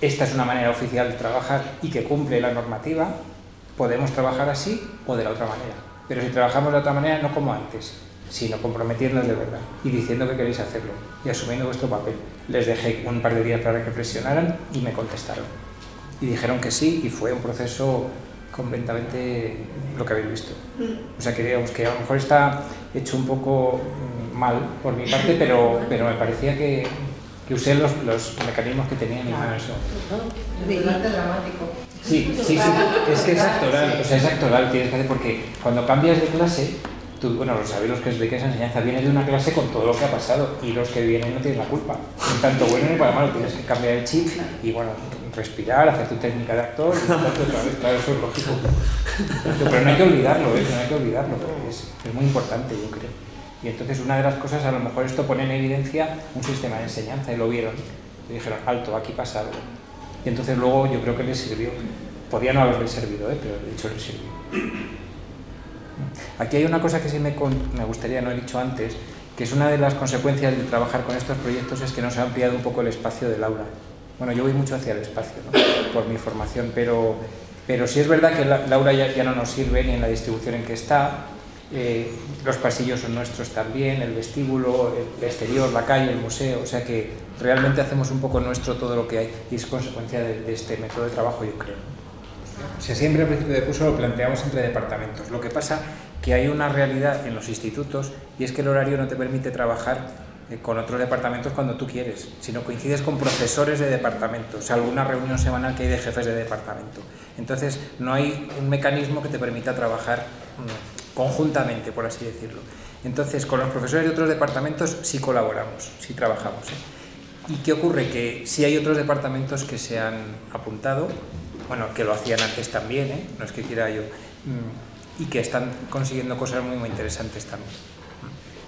Speaker 3: esta es una manera oficial de trabajar y que cumple la normativa, podemos trabajar así o de la otra manera. Pero si trabajamos de otra manera, no como antes, sino comprometiéndonos de verdad y diciendo que queréis hacerlo y asumiendo vuestro papel. Les dejé un par de días para que presionaran y me contestaron. Y dijeron que sí y fue un proceso completamente lo que habéis visto. O sea que digamos que a lo mejor está hecho un poco mal por mi parte, pero, pero me parecía que, que usé los, los mecanismos que tenía en mi mano. Eso.
Speaker 5: dramático.
Speaker 3: Sí, sí, sí, es que es actoral, o sea, es actoral, tienes que hacer porque cuando cambias de clase bueno, los sabéis los que es de que esa enseñanza viene de una clase con todo lo que ha pasado y los que vienen no tienen la culpa. Tanto bueno ni para malo, tienes que cambiar el chip y bueno, respirar, hacer tu técnica de actor y otra vez, claro, eso es lógico. Pero no hay que olvidarlo, ¿eh? no hay que olvidarlo, es, es muy importante, yo creo. Y entonces una de las cosas, a lo mejor esto pone en evidencia un sistema de enseñanza y lo vieron. Y dijeron, alto, aquí pasa algo. Y entonces luego yo creo que les sirvió. Podía no haberle servido, ¿eh? pero de hecho les sirvió. Aquí hay una cosa que sí me, gustaría, no he dicho antes, que es una de las consecuencias de trabajar con estos proyectos es que nos ha ampliado un poco el espacio del aula. Bueno, yo voy mucho hacia el espacio, ¿no? por mi formación, pero, pero sí es verdad que la, ya, ya, no nos sirve ni en la distribución en que está, eh, los pasillos son nuestros también, el vestíbulo, el exterior, la calle, el museo, o sea que realmente hacemos un poco nuestro todo lo que hay y es consecuencia de, de este método de trabajo, yo creo. Sea, siempre al principio de curso lo planteamos entre departamentos. Lo que pasa que hay una realidad en los institutos y es que el horario no te permite trabajar eh, con otros departamentos cuando tú quieres, sino coincides con profesores de departamento, o sea, alguna reunión semanal que hay de jefes de departamento. Entonces, no hay un mecanismo que te permita trabajar mm, conjuntamente, por así decirlo. Entonces, con los profesores de otros departamentos sí colaboramos, sí trabajamos. ¿eh? ¿Y qué ocurre? Que sí hay otros departamentos que se han apuntado, bueno, que lo hacían antes también, ¿eh? no es que quiera yo, mm, y que están consiguiendo cosas muy, muy interesantes también.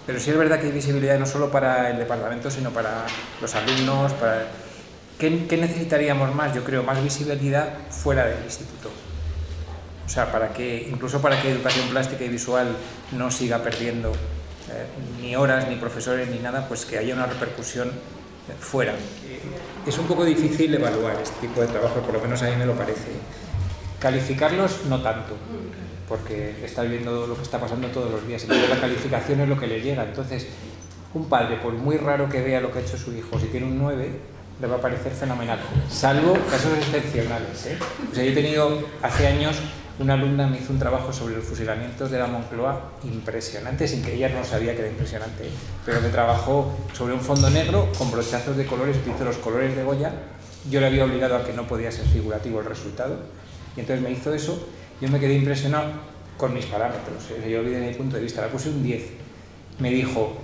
Speaker 3: Pero sí es verdad que hay visibilidad no solo para el departamento, sino para los alumnos, para... ¿Qué, necesitaríamos más? Yo creo, más visibilidad fuera del instituto. O sea, para que, incluso para que educación plástica y visual no siga perdiendo eh, ni horas, ni profesores, ni nada, pues que haya una repercusión fuera. Es un poco difícil evaluar este tipo de trabajo, por lo menos a mí me lo parece. Calificarlos no tanto, porque está viendo lo que está pasando todos los días. Entonces la calificación es lo que le llega. Entonces, un padre, por muy raro que vea lo que ha hecho su hijo, si tiene un 9, le va a parecer fenomenal. Salvo casos excepcionales. ¿eh? O sea, yo he tenido hace años una alumna me hizo un trabajo sobre los fusilamientos de la Moncloa impresionante, sin que ella no sabía que era impresionante, pero me trabajó sobre un fondo negro con brochazos de colores, utilizó los colores de Goya. Yo le había obligado a que no podía ser figurativo el resultado, y entonces me hizo eso yo me quedé impresionado con mis parámetros. ¿eh? Yo olvidé mi punto de vista, la puse un 10. Me dijo,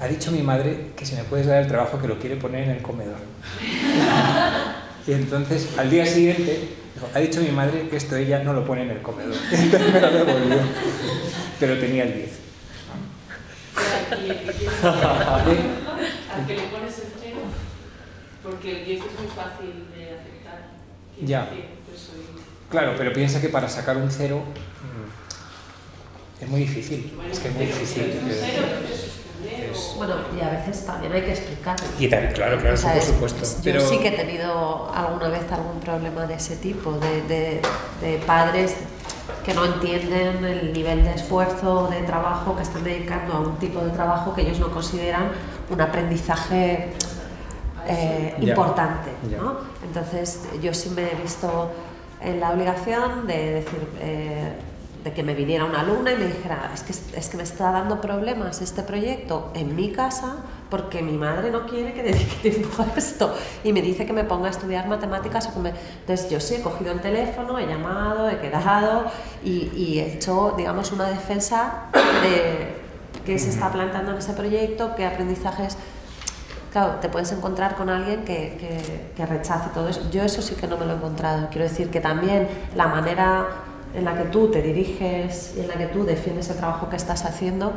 Speaker 3: ha dicho mi madre que si me puedes dar el trabajo que lo quiere poner en el comedor. (laughs) y entonces, al día siguiente, dijo, ha dicho mi madre que esto ella no lo pone en el comedor. (laughs) entonces me lo devolvió. Pero tenía el 10.
Speaker 4: ¿A qué le pones el cero? Porque el 10 es muy fácil de aceptar.
Speaker 3: Ya. Claro, pero piensa que para sacar un cero mm, es muy difícil. Es que es muy difícil.
Speaker 5: Bueno, y a veces también hay que explicar.
Speaker 3: Y también, claro, claro, por supuesto.
Speaker 5: Yo sí que he tenido alguna vez algún problema de ese tipo, de, de, padres que no entienden el nivel de esfuerzo, de trabajo que están dedicando a un tipo de trabajo que ellos no consideran un aprendizaje eh, importante. ¿no? Entonces, yo sí me he visto en la obligación de decir, eh, de que me viniera una alumna y me dijera, es que, es que me está dando problemas este proyecto en mi casa porque mi madre no quiere que (laughs) dedique tiempo a esto y me dice que me ponga a estudiar matemáticas. O Entonces yo sí he cogido el teléfono, he llamado, he quedado y, y he hecho, digamos, una defensa de qué se está planteando en ese proyecto, qué aprendizajes claro, te puedes encontrar con alguien que, que, rechace todo eso. Yo eso sí que no me lo he encontrado. Quiero decir que también la manera en la que tú te diriges y en la que tú defiendes el trabajo que estás haciendo,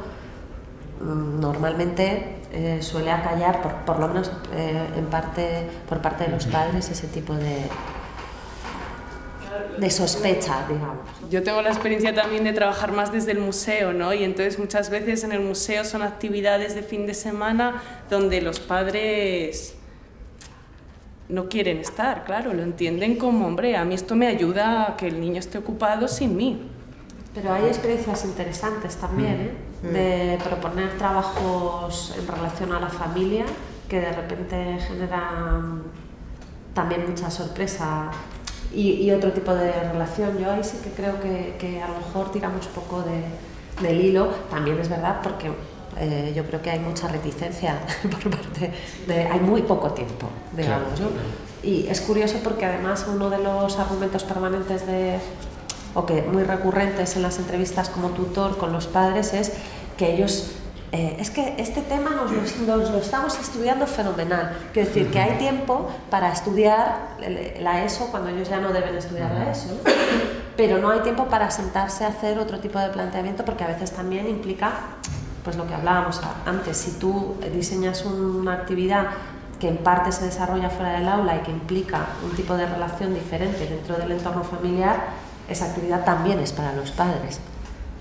Speaker 5: mm, normalmente eh, suele acallar, por, por lo menos eh, en parte, por parte de los padres, ese tipo de, de sospecha, digamos.
Speaker 4: Yo tengo la experiencia también de trabajar más desde el museo, ¿no? Y entonces muchas veces en el museo son actividades de fin de semana donde los padres no quieren estar, claro, lo entienden como, hombre, a mí esto me ayuda a que el niño esté ocupado sin mí.
Speaker 5: Pero hay experiencias interesantes también, ¿eh? Mm. de proponer trabajos en relación a la familia que de repente generan también mucha sorpresa y, otro tipo de relación. Yo ahí sí que creo que, que a lo mejor tiramos poco de, del hilo. También es verdad porque eh, yo creo que hay mucha reticencia (laughs) por parte de... Hay muy poco tiempo, digamos. Y es curioso porque además uno de los argumentos permanentes de, o que muy recurrentes en las entrevistas como tutor con los padres es que ellos eh, es que este tema nos lo, nos lo, estamos estudiando fenomenal. Quiero decir que hay tiempo para estudiar la ESO cuando ellos ya no deben estudiar la ESO, pero no hay tiempo para sentarse a hacer otro tipo de planteamiento porque a veces también implica pues lo que hablábamos antes. Si tú diseñas una actividad que en parte se desarrolla fuera del aula y que implica un tipo de relación diferente dentro del entorno familiar, esa actividad también es para los padres.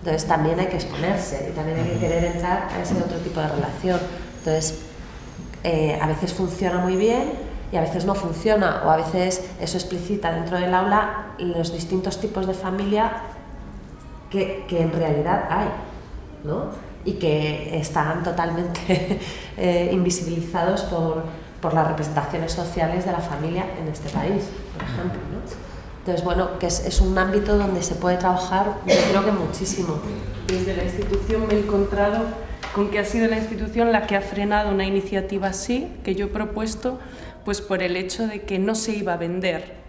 Speaker 5: Entonces también hay que exponerse y también hay que querer entrar a ese otro tipo de relación. Entonces, eh, a veces funciona muy bien y a veces no funciona, o a veces eso explicita dentro del aula los distintos tipos de familia que, que en realidad hay, ¿no? Y que están totalmente (laughs) eh, invisibilizados por, por, las representaciones sociales de la familia en este país, por ejemplo. ¿no? Entonces, bueno, que es, es, un ámbito donde se puede trabajar, yo creo que muchísimo.
Speaker 9: Desde la institución me he encontrado con que ha sido la institución la que ha frenado una iniciativa así, que yo he propuesto, pues por el hecho de que no se iba a vender,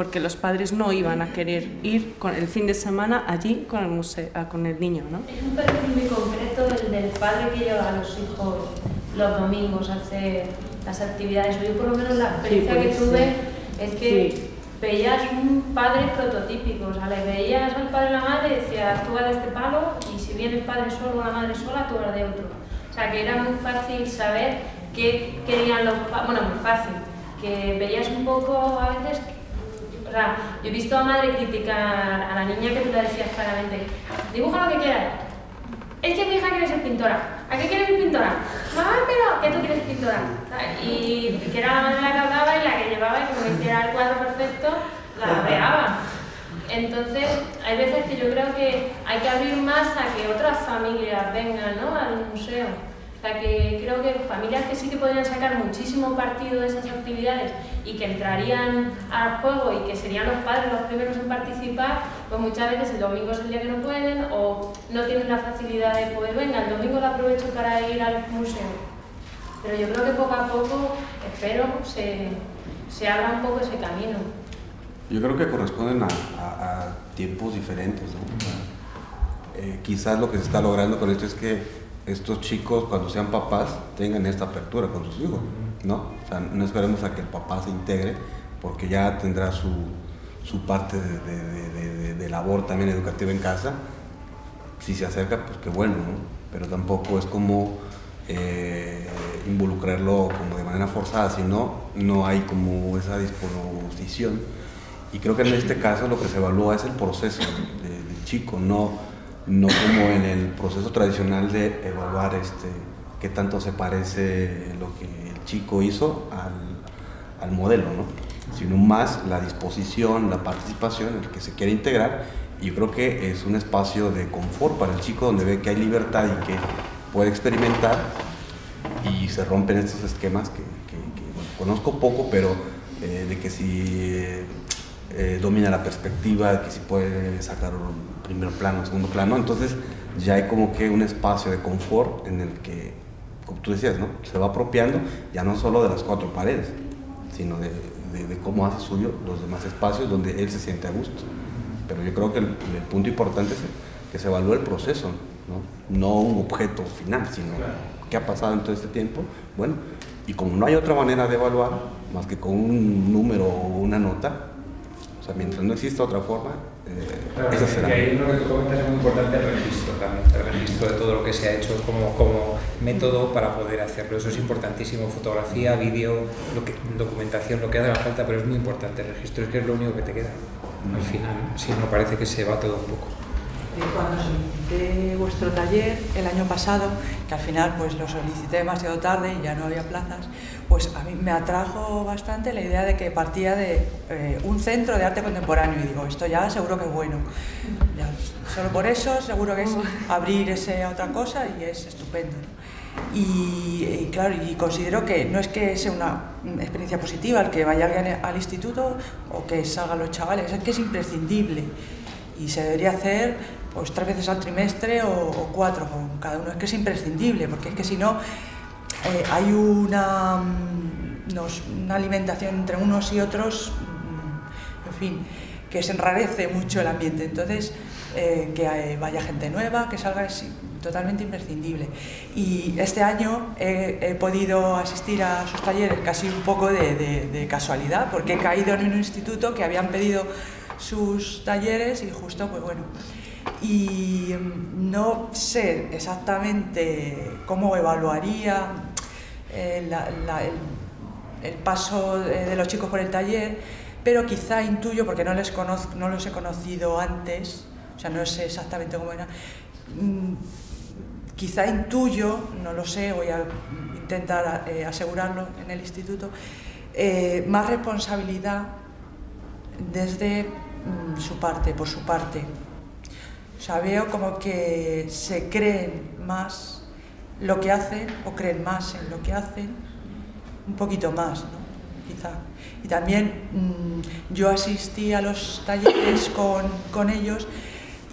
Speaker 9: porque los padres no iban a querer ir con el fin de semana allí con el, museo, con el niño. ¿no?
Speaker 2: Es un perfil muy concreto el del padre que lleva a los hijos los domingos a hacer las actividades. Yo por lo menos la experiencia
Speaker 9: Sí,
Speaker 2: que
Speaker 9: pues,
Speaker 2: tuve
Speaker 9: sí.
Speaker 2: es que veías un padre prototípico, o sea, le veías al padre y la madre y decías, tú vas de este palo y si viene el padre solo o la madre sola, tú vas de otro. O sea, que era muy fácil saber qué querían los padres, bueno, muy fácil, que veías un poco a veces, yo he visto a madre criticar a la niña que tú le decías claramente, dibuja lo que quieras. Es que mi hija quiere ser pintora. ¿A qué quieres ser pintora? Mamá, pero que tú quieres pintora. Y que era la madre la que hablaba y la que llevaba y como hiciera el cuadro perfecto, la pegaba. Entonces, hay veces que yo creo que hay que abrir más a que otras familias vengan ¿no? al museo. O sea, que creo que familias que sí que podrían sacar muchísimo partido de esas actividades y que entrarían al juego y que serían los padres los primeros en participar, pues muchas veces el domingo es el día que no pueden o no tienen la facilidad de poder, venga, el domingo lo aprovecho para ir al museo. Pero yo creo que poco a poco, espero, se, se abra un poco ese camino.
Speaker 11: Yo creo que corresponden a, a, a tiempos diferentes. ¿no? Eh, quizás lo que se está logrando con esto es que estos chicos, cuando sean papás, tengan esta apertura con sus hijos. ¿no? O sea, no esperemos a que el papá se integre, porque ya tendrá su, su parte de, de, de, de, labor también educativa en casa. Si se acerca, pues qué bueno, ¿no? pero tampoco es como eh, involucrarlo como de manera forzada, sino no hay como esa disposición. Y creo que en este caso lo que se evalúa es el proceso del chico, no, no como en el proceso tradicional de evaluar este, qué tanto se parece lo que el chico hizo al, al modelo, ¿no? sino más la disposición, la participación, el que se quiere integrar. Y yo creo que es un espacio de confort para el chico donde ve que hay libertad y que puede experimentar y se rompen estos esquemas que, conozco poco, pero eh, de que si eh, domina la perspectiva, que si puede sacar un primer plano, segundo plano, entonces ya hay como que un espacio de confort en el que, como tú decías, ¿no? se va apropiando ya no solo de las cuatro paredes, sino de, cómo hace suyo los demás espacios donde él se siente a gusto. Pero yo creo que el, punto importante es que se evalúe el proceso, ¿no? no un objeto final, sino qué ha pasado en todo este tiempo. Bueno, y como no hay otra manera de evaluar más que con un número o una nota, sea, mientras no exista otra forma, eh, esa
Speaker 3: y
Speaker 11: será.
Speaker 3: ahí lo que tú comentas es muy importante el registro también, el registro de todo lo que se ha hecho como, como método para poder hacerlo. Eso es importantísimo, fotografía, vídeo, lo que, documentación, lo que haga falta, pero es muy importante el registro, es que es lo único que te queda. Al final, si no parece que se va todo un poco.
Speaker 12: Cuando solicité vuestro taller el año pasado, que al final pues lo solicité demasiado tarde y ya no había plazas, pues a mí me atrajo bastante la idea de que partía de eh, un centro de arte contemporáneo y digo, esto ya seguro que es bueno. Ya, solo por eso seguro que es abrir ese a otra cosa y es estupendo. ¿no? Y, y, claro, y considero que no es que sea una experiencia positiva el que vaya alguien al instituto o que salgan los chavales, es que es imprescindible y se debería hacer pues tres veces al trimestre o, cuatro con cada uno. Es que es imprescindible, porque es que si no eh, hay una, mm, una alimentación entre unos y otros, mm, en fin, que se enrarece mucho el ambiente. Entonces, eh, que vaya gente nueva, que salga es totalmente imprescindible. Y este año he, podido asistir a sus talleres casi un poco de, de, casualidad, porque he caído en un instituto que habían pedido sus talleres y justo, pues bueno, y mm, no sé exactamente cómo evaluaría eh, el, paso de los chicos por el taller, pero quizá intuyo, porque no, les conozco, no los he conocido antes, o sea, no sé exactamente cómo era, mm, quizá intuyo, no lo sé, voy a intentar eh, asegurarlo en el instituto, eh, más responsabilidad desde mm, su parte, por su parte. O sea, veo como que se creen más lo que hacen o creen más en lo que hacen, un poquito más, ¿no? Quizá. Y también mm, yo asistí a los talleres con, con ellos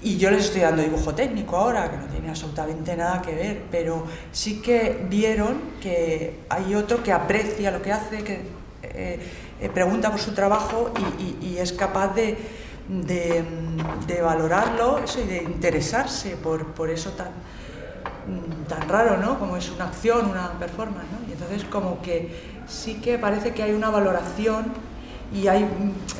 Speaker 12: y yo les estoy dando dibujo técnico ahora, que no tiene absolutamente nada que ver, pero sí que vieron que hay otro que aprecia lo que hace, que eh, eh, pregunta por su trabajo y es capaz de, de, de, valorarlo eso y de interesarse por, por eso tan, tan raro, ¿no? Como es una acción, una performance, ¿no? Y entonces como que sí que parece que hay una valoración y hay,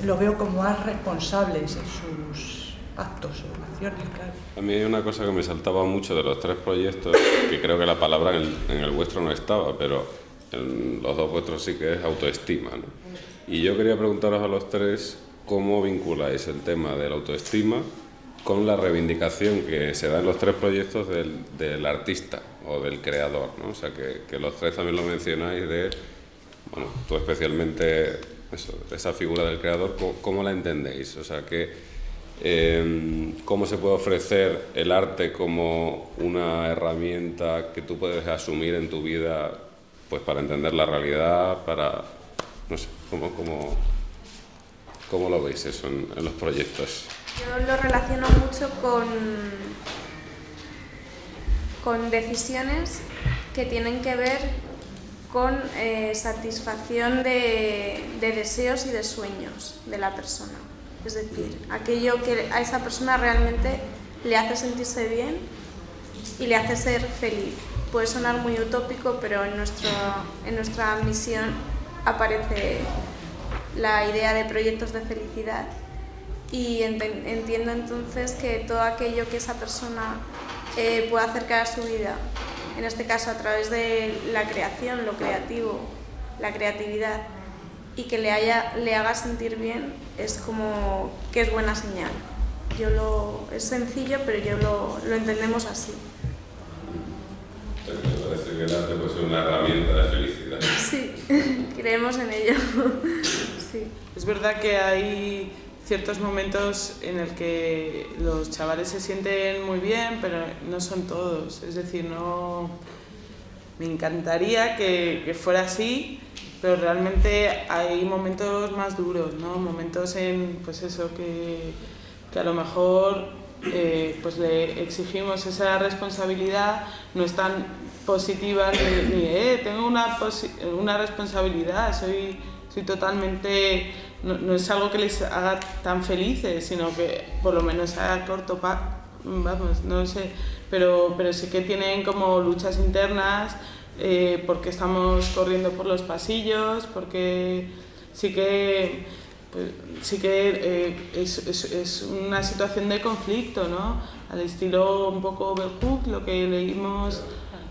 Speaker 12: lo veo como más responsables en sus actos o acciones, claro.
Speaker 13: A mí hay una cosa que me saltaba mucho de los tres proyectos, que creo que la palabra en el, en el vuestro no estaba, pero en los dos vuestros sí que es autoestima, ¿no? Y yo quería preguntaros a los tres ¿Cómo vinculáis el tema de la autoestima con la reivindicación que se da en los tres proyectos del, artista o del creador? ¿no? O sea, que, los tres también lo mencionáis de, bueno, tú especialmente, esa figura del creador, ¿cómo, la entendéis? O sea, que, em, ¿cómo se puede ofrecer el arte como una herramienta que tú puedes asumir en tu vida pues para entender la realidad, para, no sé, cómo... cómo ¿Cómo lo veis eso en, los proyectos?
Speaker 1: Yo lo relaciono mucho con, con decisiones que tienen que ver con eh, satisfacción de, deseos y de sueños de la persona. Es decir, aquello que a esa persona realmente le hace sentirse bien y le hace ser feliz. Puede sonar muy utópico, pero en, nuestro, en nuestra misión aparece la idea de proyectos de felicidad y entiendo entonces que todo aquello que esa persona eh, pueda acercar a su vida, en este caso a través de la creación, lo creativo, la creatividad, y que le, haya, le haga sentir bien, es como que es buena señal. Yo lo, es sencillo, pero yo lo, lo entendemos así.
Speaker 13: Me parece que el arte puede ser una herramienta de felicidad.
Speaker 1: Sí, (laughs) creemos en ello. (laughs)
Speaker 4: Es verdad que hay ciertos momentos en el que los chavales se sienten muy bien, pero no son todos. Es decir, no me encantaría que, fuera así, pero realmente hay momentos más duros, ¿no? Momentos en, pues eso, que, a lo mejor eh, pues le exigimos esa responsabilidad, no es tan positiva ni, eh, tengo una, una responsabilidad, soy totalmente, no, es algo que les haga tan felices, sino que por lo menos a corto vamos, no sé, pero, pero sí que tienen como luchas internas, eh, porque estamos corriendo por los pasillos, porque sí que, pues, sí que eh, es, es, una situación de conflicto, ¿no? Al estilo un poco Hook, lo que leímos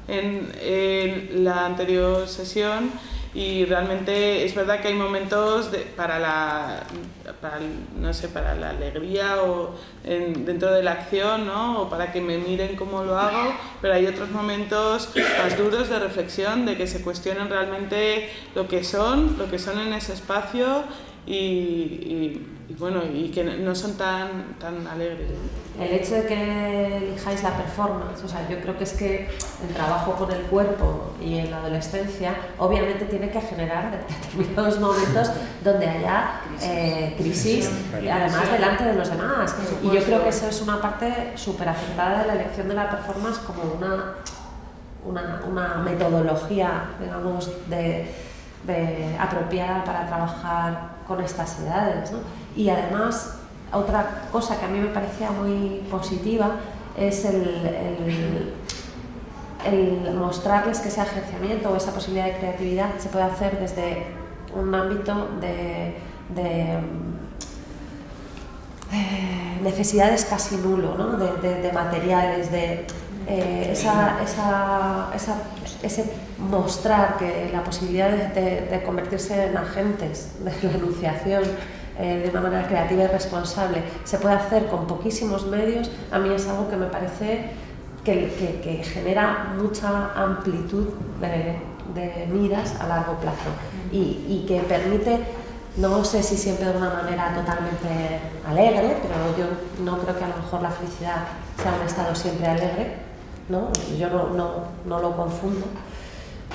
Speaker 4: en la anterior sesión y realmente es verdad que hay momentos para la no sé para la alegría o dentro de la acción ¿no? o para que me miren cómo lo hago pero hay otros momentos más duros de reflexión de que se cuestionen realmente lo que son lo que son en ese espacio y, bueno, y que no son tan, tan alegres.
Speaker 5: El hecho de que elijáis la performance, o sea, yo creo que es que el trabajo con el cuerpo y en la adolescencia obviamente tiene que generar (laughs) determinados momentos donde haya eh, crisis, además delante de los demás. Y yo creo que eso es una parte súper aceptada de la elección de la performance como una, una, una metodología, digamos, de, apropiada para trabajar con estas edades. ¿no? Y además, otra cosa que a mí me parecía muy positiva es el, mostrarles que ese agenciamiento o esa posibilidad de creatividad se puede hacer desde un ámbito de, eh, necesidades casi nulo, ¿no? de, materiales, de eh, esa, esa, esa, ese mostrar que la posibilidad de, convertirse en agentes de la enunciación eh, de una manera creativa y responsable se puede hacer con poquísimos medios, a mí es algo que me parece que, que, genera mucha amplitud de, de, miras a largo plazo. Y, y, que permite, no sé si siempre de una manera totalmente alegre, pero yo no creo que a lo mejor la felicidad sea un estado siempre alegre, ¿no? yo no, no, lo confundo,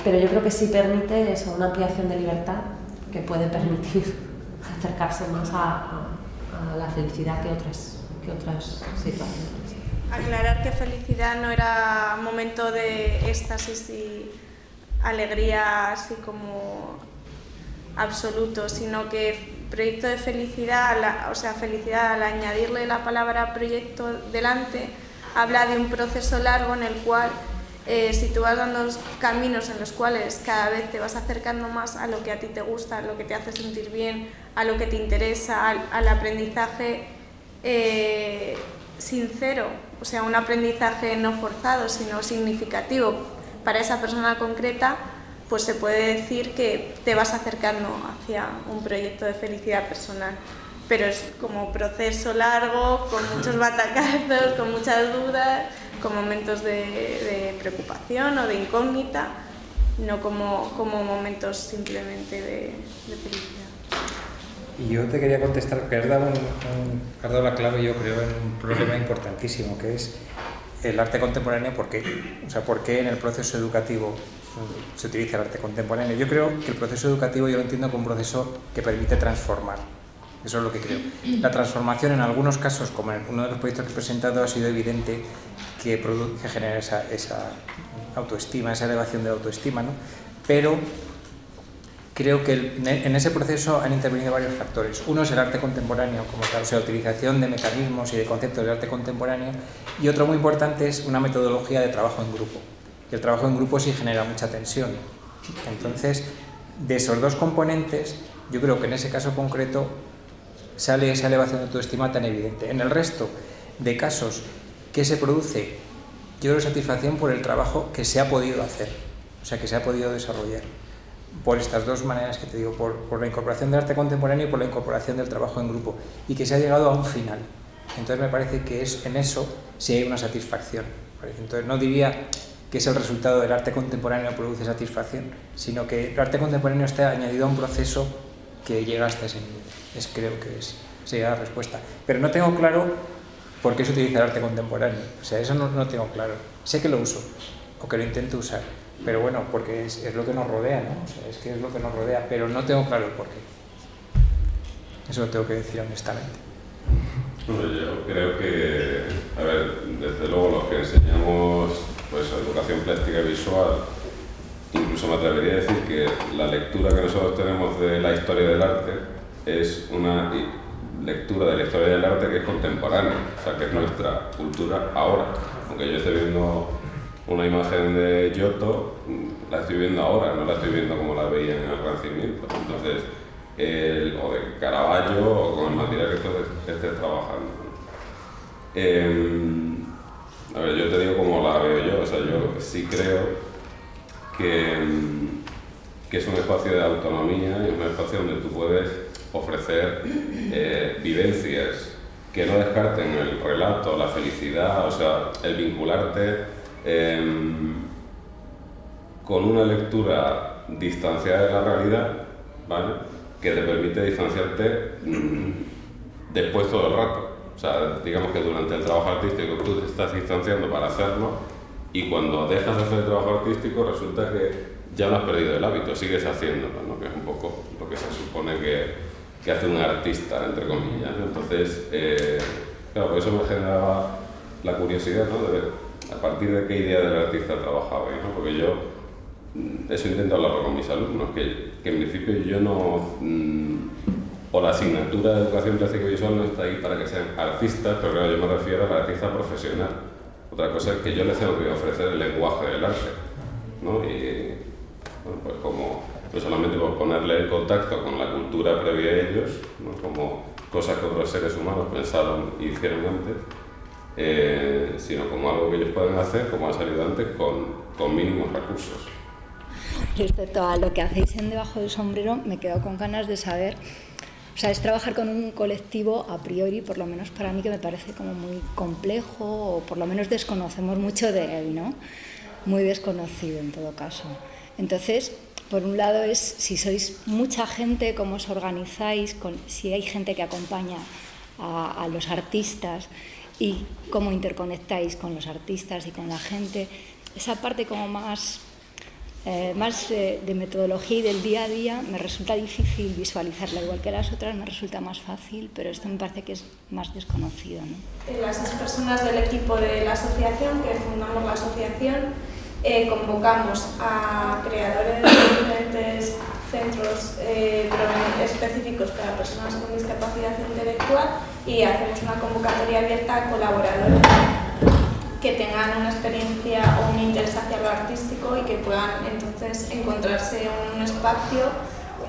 Speaker 5: pero yo creo que sí permite eso, una ampliación de libertad que puede permitir (laughs) acercarse más a, la felicidad que otras, que otras situaciones.
Speaker 1: Aclarar que felicidad no era momento de éxtasis y alegría así como absoluto, sino que proyecto de felicidad, o sea, felicidad al añadirle la palabra proyecto delante, habla de un proceso largo en el cual eh, si tú vas dando caminos en los cuales cada vez te vas acercando más a lo que a ti te gusta, a lo que te hace sentir bien, a lo que te interesa, al, aprendizaje eh, sincero, o sea, un aprendizaje no forzado, sino significativo para esa persona concreta, pues se puede decir que te vas acercando hacia un proyecto de felicidad personal. Pero es como proceso largo, con muchos (laughs) batacazos, con muchas dudas, con momentos de, preocupación o de incógnita, no como, como momentos simplemente de, felicidad.
Speaker 3: Y yo te quería contestar, que has dado, has dado la clave, yo creo, en un problema importantísimo, que es el arte contemporáneo, ¿por qué? O sea, ¿por qué en el proceso educativo se utiliza el arte contemporáneo? Yo creo que el proceso educativo yo lo entiendo como un proceso que permite transformar. Eso es lo que creo. La transformación en algunos casos, como en uno de los proyectos que he presentado, ha sido evidente que, produce, genera esa, autoestima, esa elevación de autoestima, ¿no? pero creo que en ese proceso han intervenido varios factores. Uno es el arte contemporáneo, como tal, sea, la utilización de mecanismos y de conceptos del arte contemporáneo, y otro muy importante es una metodología de trabajo en grupo. Y el trabajo en grupo sí genera mucha tensión. Entonces, de esos dos componentes, yo creo que en ese caso concreto sale esa elevación de autoestima tan evidente. En el resto de casos que se produce, yo creo satisfacción por el trabajo que se ha podido hacer, o sea, que se ha podido desarrollar por estas dos maneras que te digo, por, la incorporación del arte contemporáneo y por la incorporación del trabajo en grupo, y que se ha llegado a un final. Entonces me parece que es en eso si hay una satisfacción. Entonces no diría que es el resultado del arte contemporáneo produce satisfacción, sino que el arte contemporáneo está añadido a un proceso que llega hasta ese nivel. Es, creo que es, sería la respuesta. Pero no tengo claro por qué se utiliza el arte contemporáneo. O sea, eso no, no tengo claro. Sé que lo uso, o que lo intento usar, pero bueno, porque es, es, lo que nos rodea, ¿no? O sea, es que es lo que nos rodea, pero no tengo claro el por qué. Eso lo tengo que decir honestamente.
Speaker 13: yo creo que, a ver, desde luego los que enseñamos pues, educación plástica y visual, incluso me atrevería a decir que la lectura que nosotros tenemos de la historia del arte es una lectura de la historia del arte que es contemporánea, o sea, que es nuestra cultura ahora. Aunque yo esté viendo una imagen de Giotto, la estoy viendo ahora, no la estoy viendo como la veía en el Renacimiento. Entonces, el, o de Caravaggio o con el material que estés, trabajando. Em, a ver, yo te digo cómo la veo yo, o sea, yo sí creo que, que es un espacio de autonomía y un espacio donde tú puedes ofrecer eh, vivencias que no descarten el relato, la felicidad, o sea, el vincularte em, con una lectura distanciada de la realidad, ¿vale? que te permite distanciarte mm, después todo el rato. O sea, digamos que durante el trabajo artístico tú te estás distanciando para hacerlo y cuando dejas de hacer el trabajo artístico resulta que ya no has perdido el hábito, sigues haciéndolo, ¿no? que es un poco lo que se supone que, que hace un artista, entre comillas. Entonces, eh, claro, por eso me generaba la curiosidad ¿no? de ver a partir de qué idea del artista trabajaba, ¿no? porque yo mm, eso intento hablarlo con mis alumnos, que, que en principio yo no, mm, o la asignatura de educación clásica visual no está ahí para que sean artistas, pero claro, yo me refiero al artista profesional. Otra cosa es que yo les tengo que ofrecer el lenguaje del arte, ¿no? Y bueno, pues como no solamente por ponerle en contacto con la cultura previa a ellos, ¿no? como cosas que otros seres humanos pensaron y hicieron antes, eh, sino como algo que ellos pueden hacer, como ha salido antes, con, con mínimos recursos.
Speaker 14: Respecto a lo que hacéis en Debajo del Sombrero, me quedo con ganas de saber o sea, es trabajar con un colectivo a priori, por lo menos para mí, que me parece como muy complejo o por lo menos desconocemos mucho de él, ¿no? Muy desconocido en todo caso. Entonces, por un lado es si sois mucha gente, cómo os organizáis, con, si hay gente que acompaña a, a los artistas y cómo interconectáis con los artistas y con la gente. Esa parte como más eh, más eh, de metodología y del día a día me resulta difícil visualizarla, igual que las otras me resulta más fácil, pero esto me parece que es más desconocido. ¿no?
Speaker 1: Eh, las personas del equipo de la asociación, que fundamos la asociación, eh, convocamos a creadores de diferentes centros eh, específicos para personas con discapacidad intelectual y hacemos una convocatoria abierta a colaboradores que tengan una experiencia o un interés hacia lo artístico y que puedan entonces encontrarse en un espacio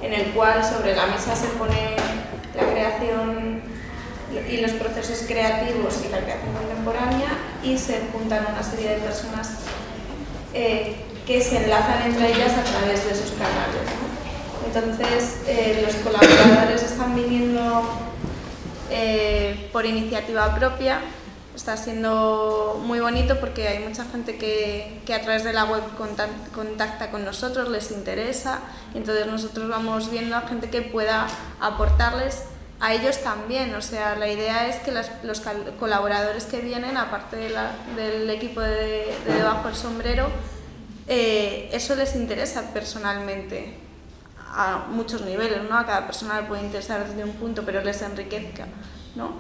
Speaker 1: en el cual sobre la mesa se pone la creación y los procesos creativos y la creación contemporánea y se juntan una serie de personas eh, que se enlazan entre ellas a través de esos canales. Entonces, eh, los colaboradores están viniendo eh, por iniciativa propia está siendo muy bonito porque hay mucha gente que, que a través de la web contacta con nosotros, les interesa, y entonces nosotros vamos viendo a gente que pueda aportarles a ellos también. O sea, la idea es que las, los colaboradores que vienen, aparte de la, del equipo de, de, Debajo del Sombrero, eh, eso les interesa personalmente a muchos niveles, ¿no? A cada persona le puede interesar desde un punto, pero les enriquezca, ¿no?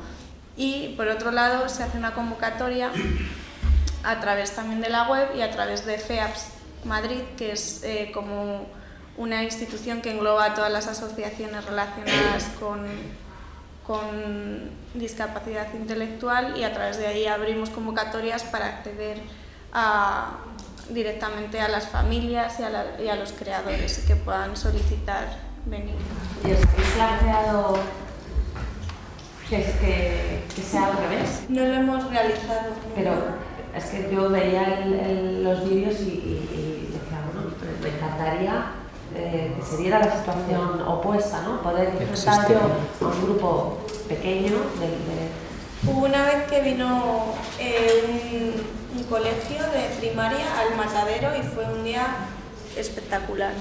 Speaker 1: Y por otro lado se hace una convocatoria a través también de la web y a través de FEAPS Madrid, que es eh, como una institución que engloba todas las asociaciones relacionadas con, con discapacidad intelectual y a través de ahí abrimos convocatorias para acceder a, directamente a las familias y a, la, y a los creadores que puedan solicitar venir.
Speaker 5: ¿Y os habéis planteado que, que, que, sea al revés?
Speaker 1: No lo hemos realizado.
Speaker 5: Pero es que yo veía el, el, los vídeos y, y, y, decía, bueno, me encantaría eh, que se diera la situación opuesta, ¿no? Poder enfrentar yo a un grupo pequeño de, de
Speaker 1: Hubo una vez que vino eh, un, un, colegio de primaria al matadero y fue un día espectacular.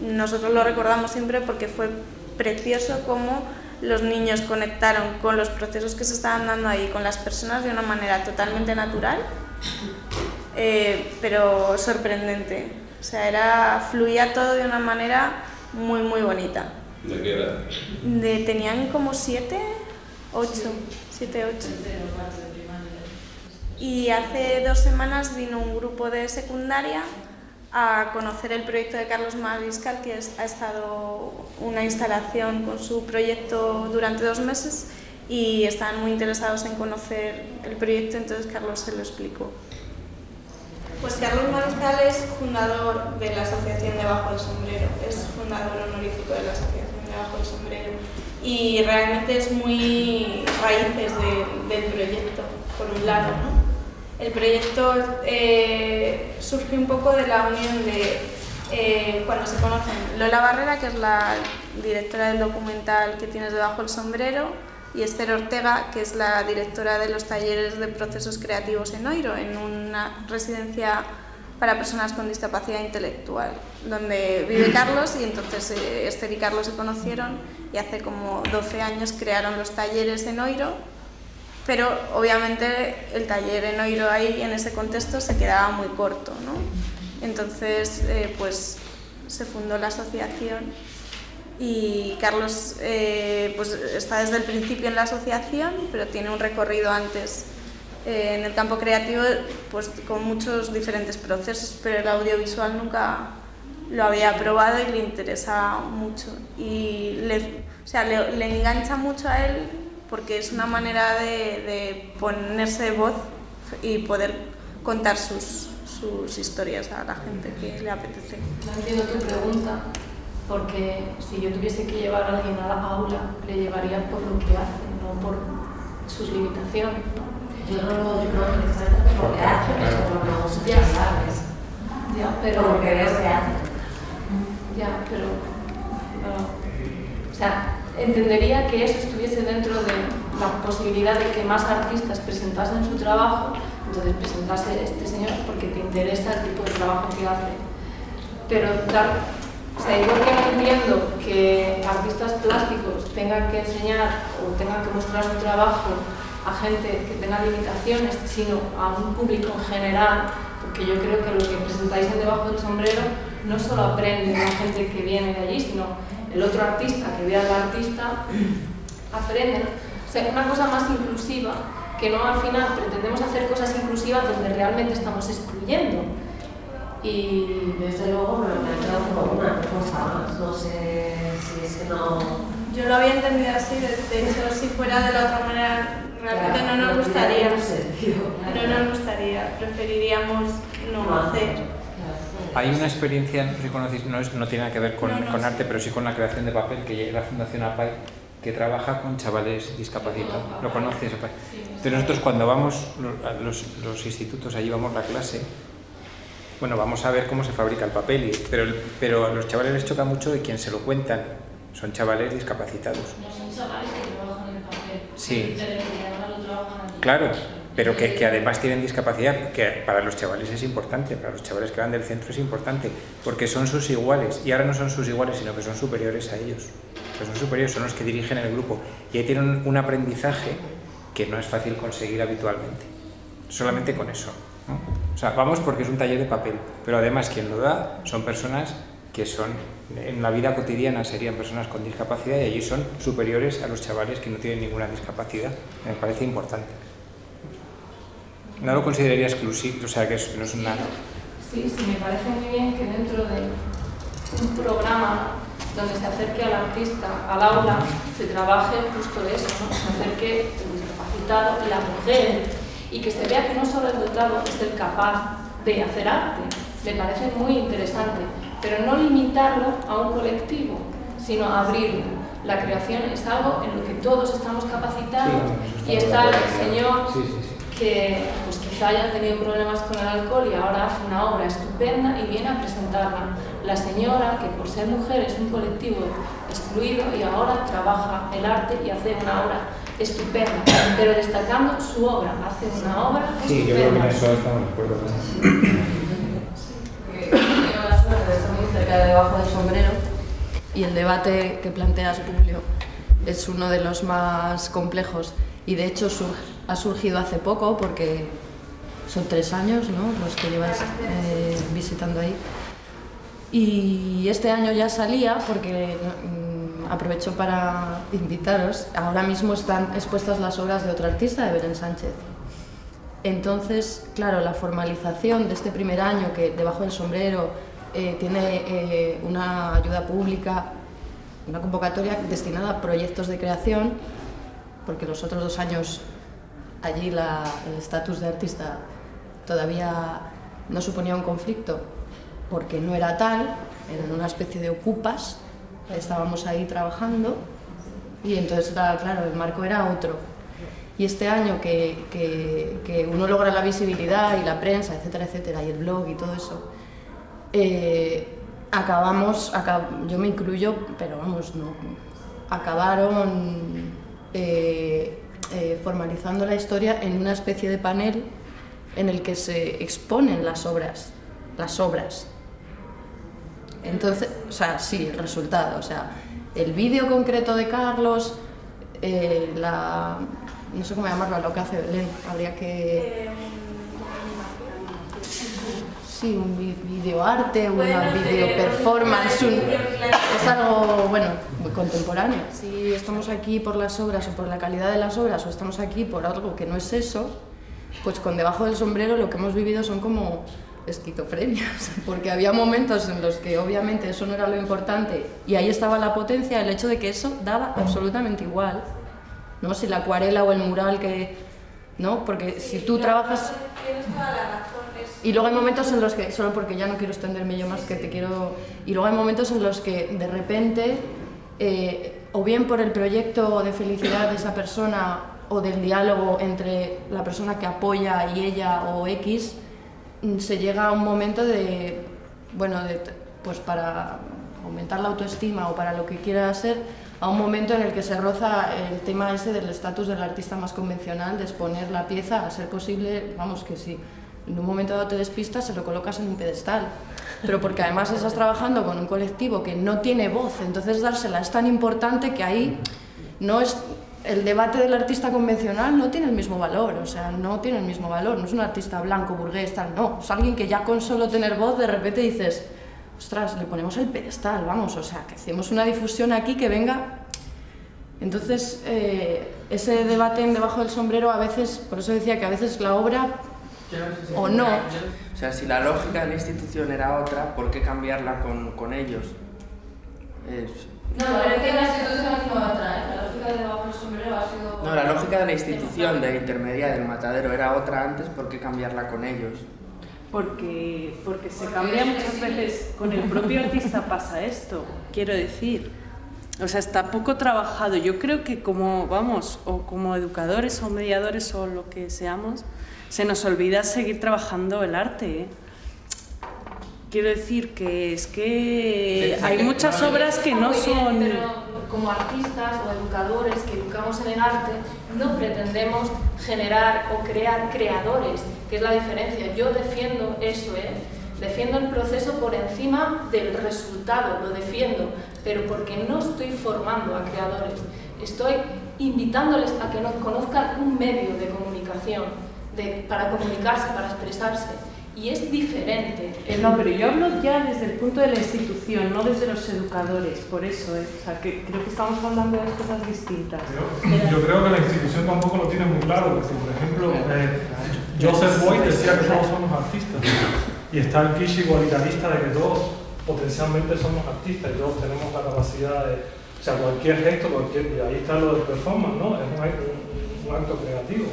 Speaker 1: Nosotros lo recordamos siempre porque fue precioso como los niños conectaron con los procesos que se estaban dando ahí, con las personas de una manera totalmente natural, eh, pero sorprendente. O sea, era, fluía todo de una manera muy, muy bonita.
Speaker 13: ¿De qué edad?
Speaker 1: De, tenían como siete, ocho, siete, ocho. Y hace dos semanas vino un grupo de secundaria a conocer el proyecto de Carlos Mariscal, que ha estado una instalación con su proyecto durante dos meses y están muy interesados en conocer el proyecto, entonces Carlos se lo explicó. Pues Carlos Mariscal es fundador de la Asociación Debajo del Sombrero, es fundador honorífico de la Asociación Debajo del Sombrero y realmente es muy raíces de, del proyecto, por un lado. ¿no? El proyecto eh, surge un poco de la unión de eh, cuando se conocen. Lola Barrera, que es la directora del documental que tienes debajo el sombrero, y Esther Ortega, que es la directora de los talleres de procesos creativos en Oiro, en una residencia para personas con discapacidad intelectual, donde vive Carlos y entonces eh, Esther y Carlos se conocieron y hace como 12 años crearon los talleres en Oiro pero obviamente el taller en Oiro ahí en ese contexto se quedaba muy corto, ¿no? Entonces, eh, pues se fundó la asociación y Carlos eh, pues está desde el principio en la asociación, pero tiene un recorrido antes eh, en el campo creativo pues con muchos diferentes procesos, pero el audiovisual nunca, lo había probado y le interesa mucho. Y le, o sea, le, le engancha mucho a él porque es una manera de, de ponerse voz y poder contar sus, sus historias a la gente que le apetece.
Speaker 10: No entiendo tu pregunta, porque si yo tuviese que llevar a alguien a la aula, le llevaría por lo que hace, no por sus limitaciones. ¿no?
Speaker 5: Yo no lo necesariamente por lo que hace, pero por lo que
Speaker 10: Ya.
Speaker 5: ¿sabes?
Speaker 10: Ya, pero...
Speaker 5: Por lo que veo que hace.
Speaker 10: Ya, pero... o sea, entendería que eso estuviese dentro de la posibilidad de que más artistas presentasen su trabajo, entonces presentase este señor porque te interesa el tipo de trabajo que hace. Pero dar, o sea, igual que no entiendo que artistas plásticos tengan que enseñar o tengan que mostrar su trabajo a gente que tenga limitaciones, sino a un público en general, porque yo creo que lo que presentáis en Debajo del Sombrero no solo aprende la gente que viene de allí, sino el otro artista que ve al artista (clears throat) aprende. ¿no? O sea, una cosa más inclusiva, que no al final pretendemos hacer cosas inclusivas donde realmente estamos excluyendo. Y
Speaker 5: Desde luego me me quedo como una cosa más, no sé si es que no...
Speaker 1: Yo lo había entendido así, de, hecho, si fuera de la otra manera, realmente
Speaker 5: Claro,
Speaker 1: no nos
Speaker 5: no
Speaker 1: gustaría. No nos gustaría, preferiríamos no
Speaker 5: No
Speaker 1: hacer.
Speaker 3: Hay una experiencia, no sé si conocéis, no, es- no tiene nada que ver con,
Speaker 1: No, no,
Speaker 3: con arte, pero sí con la creación de papel, que es la Fundación APAI, que trabaja con chavales discapacitados. ¿Lo conoces, APAI? Entonces nosotros cuando vamos a los, los institutos, allí vamos la clase, bueno, vamos a ver cómo se fabrica el papel, y- pero, pero a los chavales les choca mucho y quien se lo cuentan son chavales discapacitados.
Speaker 10: no son chavales que trabajan en el papel.
Speaker 3: Sí. Claro, pero que, que además tienen discapacidad, que para los chavales es importante, para los chavales que van del centro es importante, porque son sus iguales, y ahora no son sus iguales, sino que son superiores a ellos. Son superiores, son los que dirigen el grupo, y ahí tienen un aprendizaje que no es fácil conseguir habitualmente, solamente con eso. ¿no? O sea, vamos porque es un taller de papel, pero además quien lo da son personas que son, en la vida cotidiana serían personas con discapacidad y allí son superiores a los chavales que no tienen ninguna discapacidad. Me parece importante. No lo consideraría exclusivo, o sea, que es- no es una...
Speaker 10: Sí, sí, me parece muy bien que dentro de un programa donde se acerque al artista, al aula, se trabaje justo eso, ¿no? Se acerque el discapacitado, la mujer, y que se vea que no solo el dotado es el capaz de hacer arte. Me parece muy interesante, pero no limitarlo a un colectivo, sino abrirlo. La creación es algo en lo que todos estamos capacitados y está el señor que pues quizá haya tenido problemas con el alcohol y ahora hace una obra estupenda y viene a presentarla. La señora, que por ser mujer es un colectivo excluido y ahora trabaja el arte y hace una obra estupenda, pero destacando su obra, hace una obra
Speaker 3: Sí, yo creo que en
Speaker 10: estupenda.
Speaker 3: eso estamos de acuerdo.
Speaker 10: Muy cerca de debajo del sombrero
Speaker 15: y el debate que planteas, Publio, es uno de los más complejos y de hecho sur- ha surgido hace poco porque son tres años ¿no? los que llevas eh, visitando ahí. Y este año ya salía porque mm, aprovecho para invitaros. Ahora mismo están expuestas las obras de otro artista, de Belén Sánchez. Entonces, claro, la formalización de este primer año, que debajo del sombrero eh, tiene eh, una ayuda pública, una convocatoria destinada a proyectos de creación, porque los otros dos años allí el estatus de artista todavía no suponía un conflicto, porque no era tal, eran una especie de ocupas, estábamos ahí trabajando y entonces, claro, el marco era otro. Y este año que, que- uno logra la visibilidad y la prensa, etcétera, etcétera, y el blog y todo eso, eh, acabamos, acab- yo me incluyo, pero vamos, no, acabaron eh, eh, formalizando la historia en una especie de panel en el que se exponen las obras, las obras. Entonces, o sea, sí, el resultado, o sea, el vídeo concreto de Carlos, eh, la, no sé cómo llamarlo, lo que hace Belén, habría que... Sí, un vi- videoarte, una video performance,
Speaker 1: un-
Speaker 15: es algo, bueno, muy contemporáneo. Si estamos aquí por las obras o por la calidad de las obras o estamos aquí por algo que no es eso, pues con debajo del sombrero lo que hemos vivido son como esquizofrenias, (laughs) porque había momentos en los que obviamente eso no era lo importante y ahí estaba la potencia, el hecho de que eso daba absolutamente igual, ¿no? Si la acuarela o el mural que, ¿no? Porque si tú trabajas... Y luego hay momentos en los que, solo porque ya no quiero extenderme yo más que te quiero... Y luego hay momentos en los que de repente, eh, o bien por el proyecto de felicidad de esa persona o del diálogo entre la persona que apoya y ella o X, mm, se llega a un momento de, bueno, de, pues para aumentar la autoestima o para lo que quiera ser, a un momento en el que se roza el tema ese del estatus del artista más convencional, de exponer la pieza a ser posible, vamos que si en un momento dado te despistas, se lo colocas en un pedestal. Pero porque además estás trabajando con un colectivo que no tiene voz, entonces dársela es tan importante que ahí no es el debate del artista convencional no tiene el mismo valor, o sea, no tiene el mismo valor, no es un artista blanco, burgués, tal, no, es alguien que ya con solo tener voz de repente dices, ostras, le ponemos el pedestal, vamos, o sea, que hacemos una difusión aquí que venga. Entonces, eh, ese debate en debajo del sombrero a veces, por eso decía que a veces la obra o no.
Speaker 16: O sea, si la lógica de la institución era otra, ¿por qué cambiarla con, con ellos?
Speaker 1: No, pero es que la institución sido otra, ¿eh? La lógica de debajo del sombrero ha sido...
Speaker 16: No, la lógica de la institución, de intermedia del matadero, era otra antes, ¿por qué cambiarla con ellos?
Speaker 9: Porque, porque se cambia muchas veces, con el propio artista pasa esto, quiero decir. O sea, está poco trabajado. Yo creo que como, vamos, o como educadores o mediadores o lo que seamos, se nos olvida seguir trabajando el arte. ¿eh? Quiero decir que es que hay muchas obras que no son...
Speaker 10: Pero como artistas o educadores que educamos en el arte, no pretendemos generar o crear creadores, que es la diferencia. Yo defiendo eso, ¿eh? Defiendo el proceso por encima del resultado, lo defiendo, pero porque no estoy formando a creadores, estoy invitándoles a que nos conozcan un medio de comunicación, de, para comunicarse, para expresarse. Y es diferente.
Speaker 9: Eh, no, pero yo hablo ya desde el punto de la institución, no desde los educadores, por eso, ¿eh? o sea, que creo que estamos hablando de dos cosas distintas.
Speaker 17: Yo, yo creo que la institución tampoco lo tiene muy claro, porque por ejemplo, eh, Joseph Boyd decía que todos somos artistas, y está el cliché igualitarista de que todos potencialmente somos artistas y todos tenemos la capacidad de, o sea, cualquier gesto, cualquier, y ahí está lo de performance, ¿no? Es un, un, un acto creativo.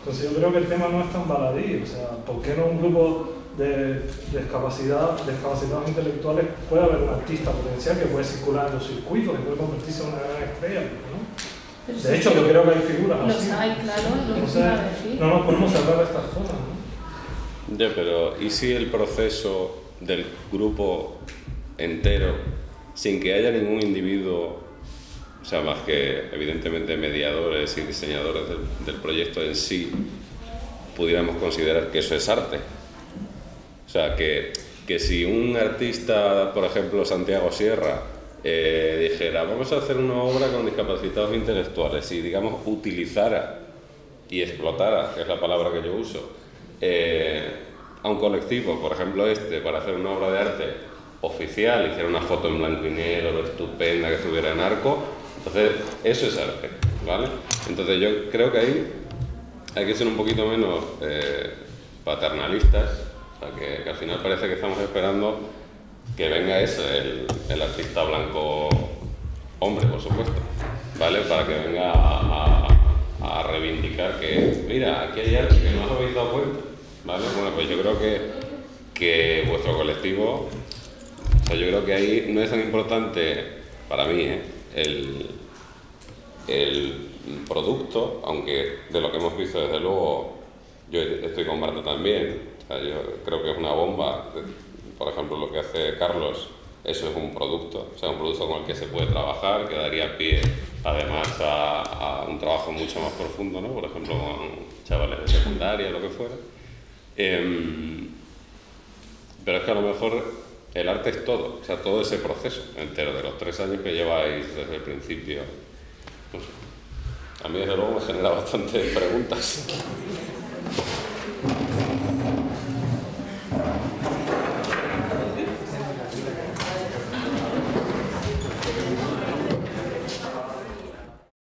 Speaker 17: Entonces yo creo que el tema no es tan baladí, o sea, ¿por qué no un grupo de, discapacidad, discapacitados intelectuales puede haber un artista potencial que puede circular en los circuitos y puede convertirse en una gran estrella? ¿no? De hecho, yo creo que hay figuras
Speaker 10: los
Speaker 17: así.
Speaker 10: hay, claro, lo
Speaker 17: Entonces,
Speaker 10: iba a decir.
Speaker 17: no nos podemos hablar de estas cosas, ¿no?
Speaker 13: Ya, pero ¿y si el proceso del grupo entero, sin que haya ningún individuo, o sea, más que evidentemente mediadores y diseñadores del, del proyecto en sí, pudiéramos considerar que eso es arte? O sea, que, que si un artista, por ejemplo, Santiago Sierra, eh, dijera, vamos a hacer una obra con discapacitados intelectuales y, digamos, utilizara y explotara, que es la palabra que yo uso, eh, a un colectivo, por ejemplo este, para hacer una obra de arte oficial, hiciera una foto en blanco y negro, estupenda, que estuviera en arco, entonces eso es arte, ¿vale? Entonces yo creo que ahí hay que ser un poquito menos eh, paternalistas, o sea, que, al final parece que estamos esperando que venga ese, el, artista blanco hombre, por supuesto, ¿vale? Para que venga a reivindicar que, mira, aquí hay arte que no os habéis dado cuenta, ¿vale? Bueno, pues yo creo que, que vuestro colectivo, o sea, yo creo que ahí no es tan importante, para mí, ¿eh? El, el producto, aunque de lo que hemos visto, desde luego, yo estoy con Marta también, o sea, yo creo que es una bomba, por ejemplo, lo que hace Carlos, eso es un producto, o sea, un producto con el que se puede trabajar, que daría pie además a, a un trabajo mucho más profundo, ¿no? Por ejemplo, con chavales de secundaria, lo que fuera. Em, pero es que a lo mejor el arte es todo, o sea, todo ese proceso entero de los tres años que lleváis desde el principio. Sé. A mí, desde luego, me genera (laughs) bastantes preguntas.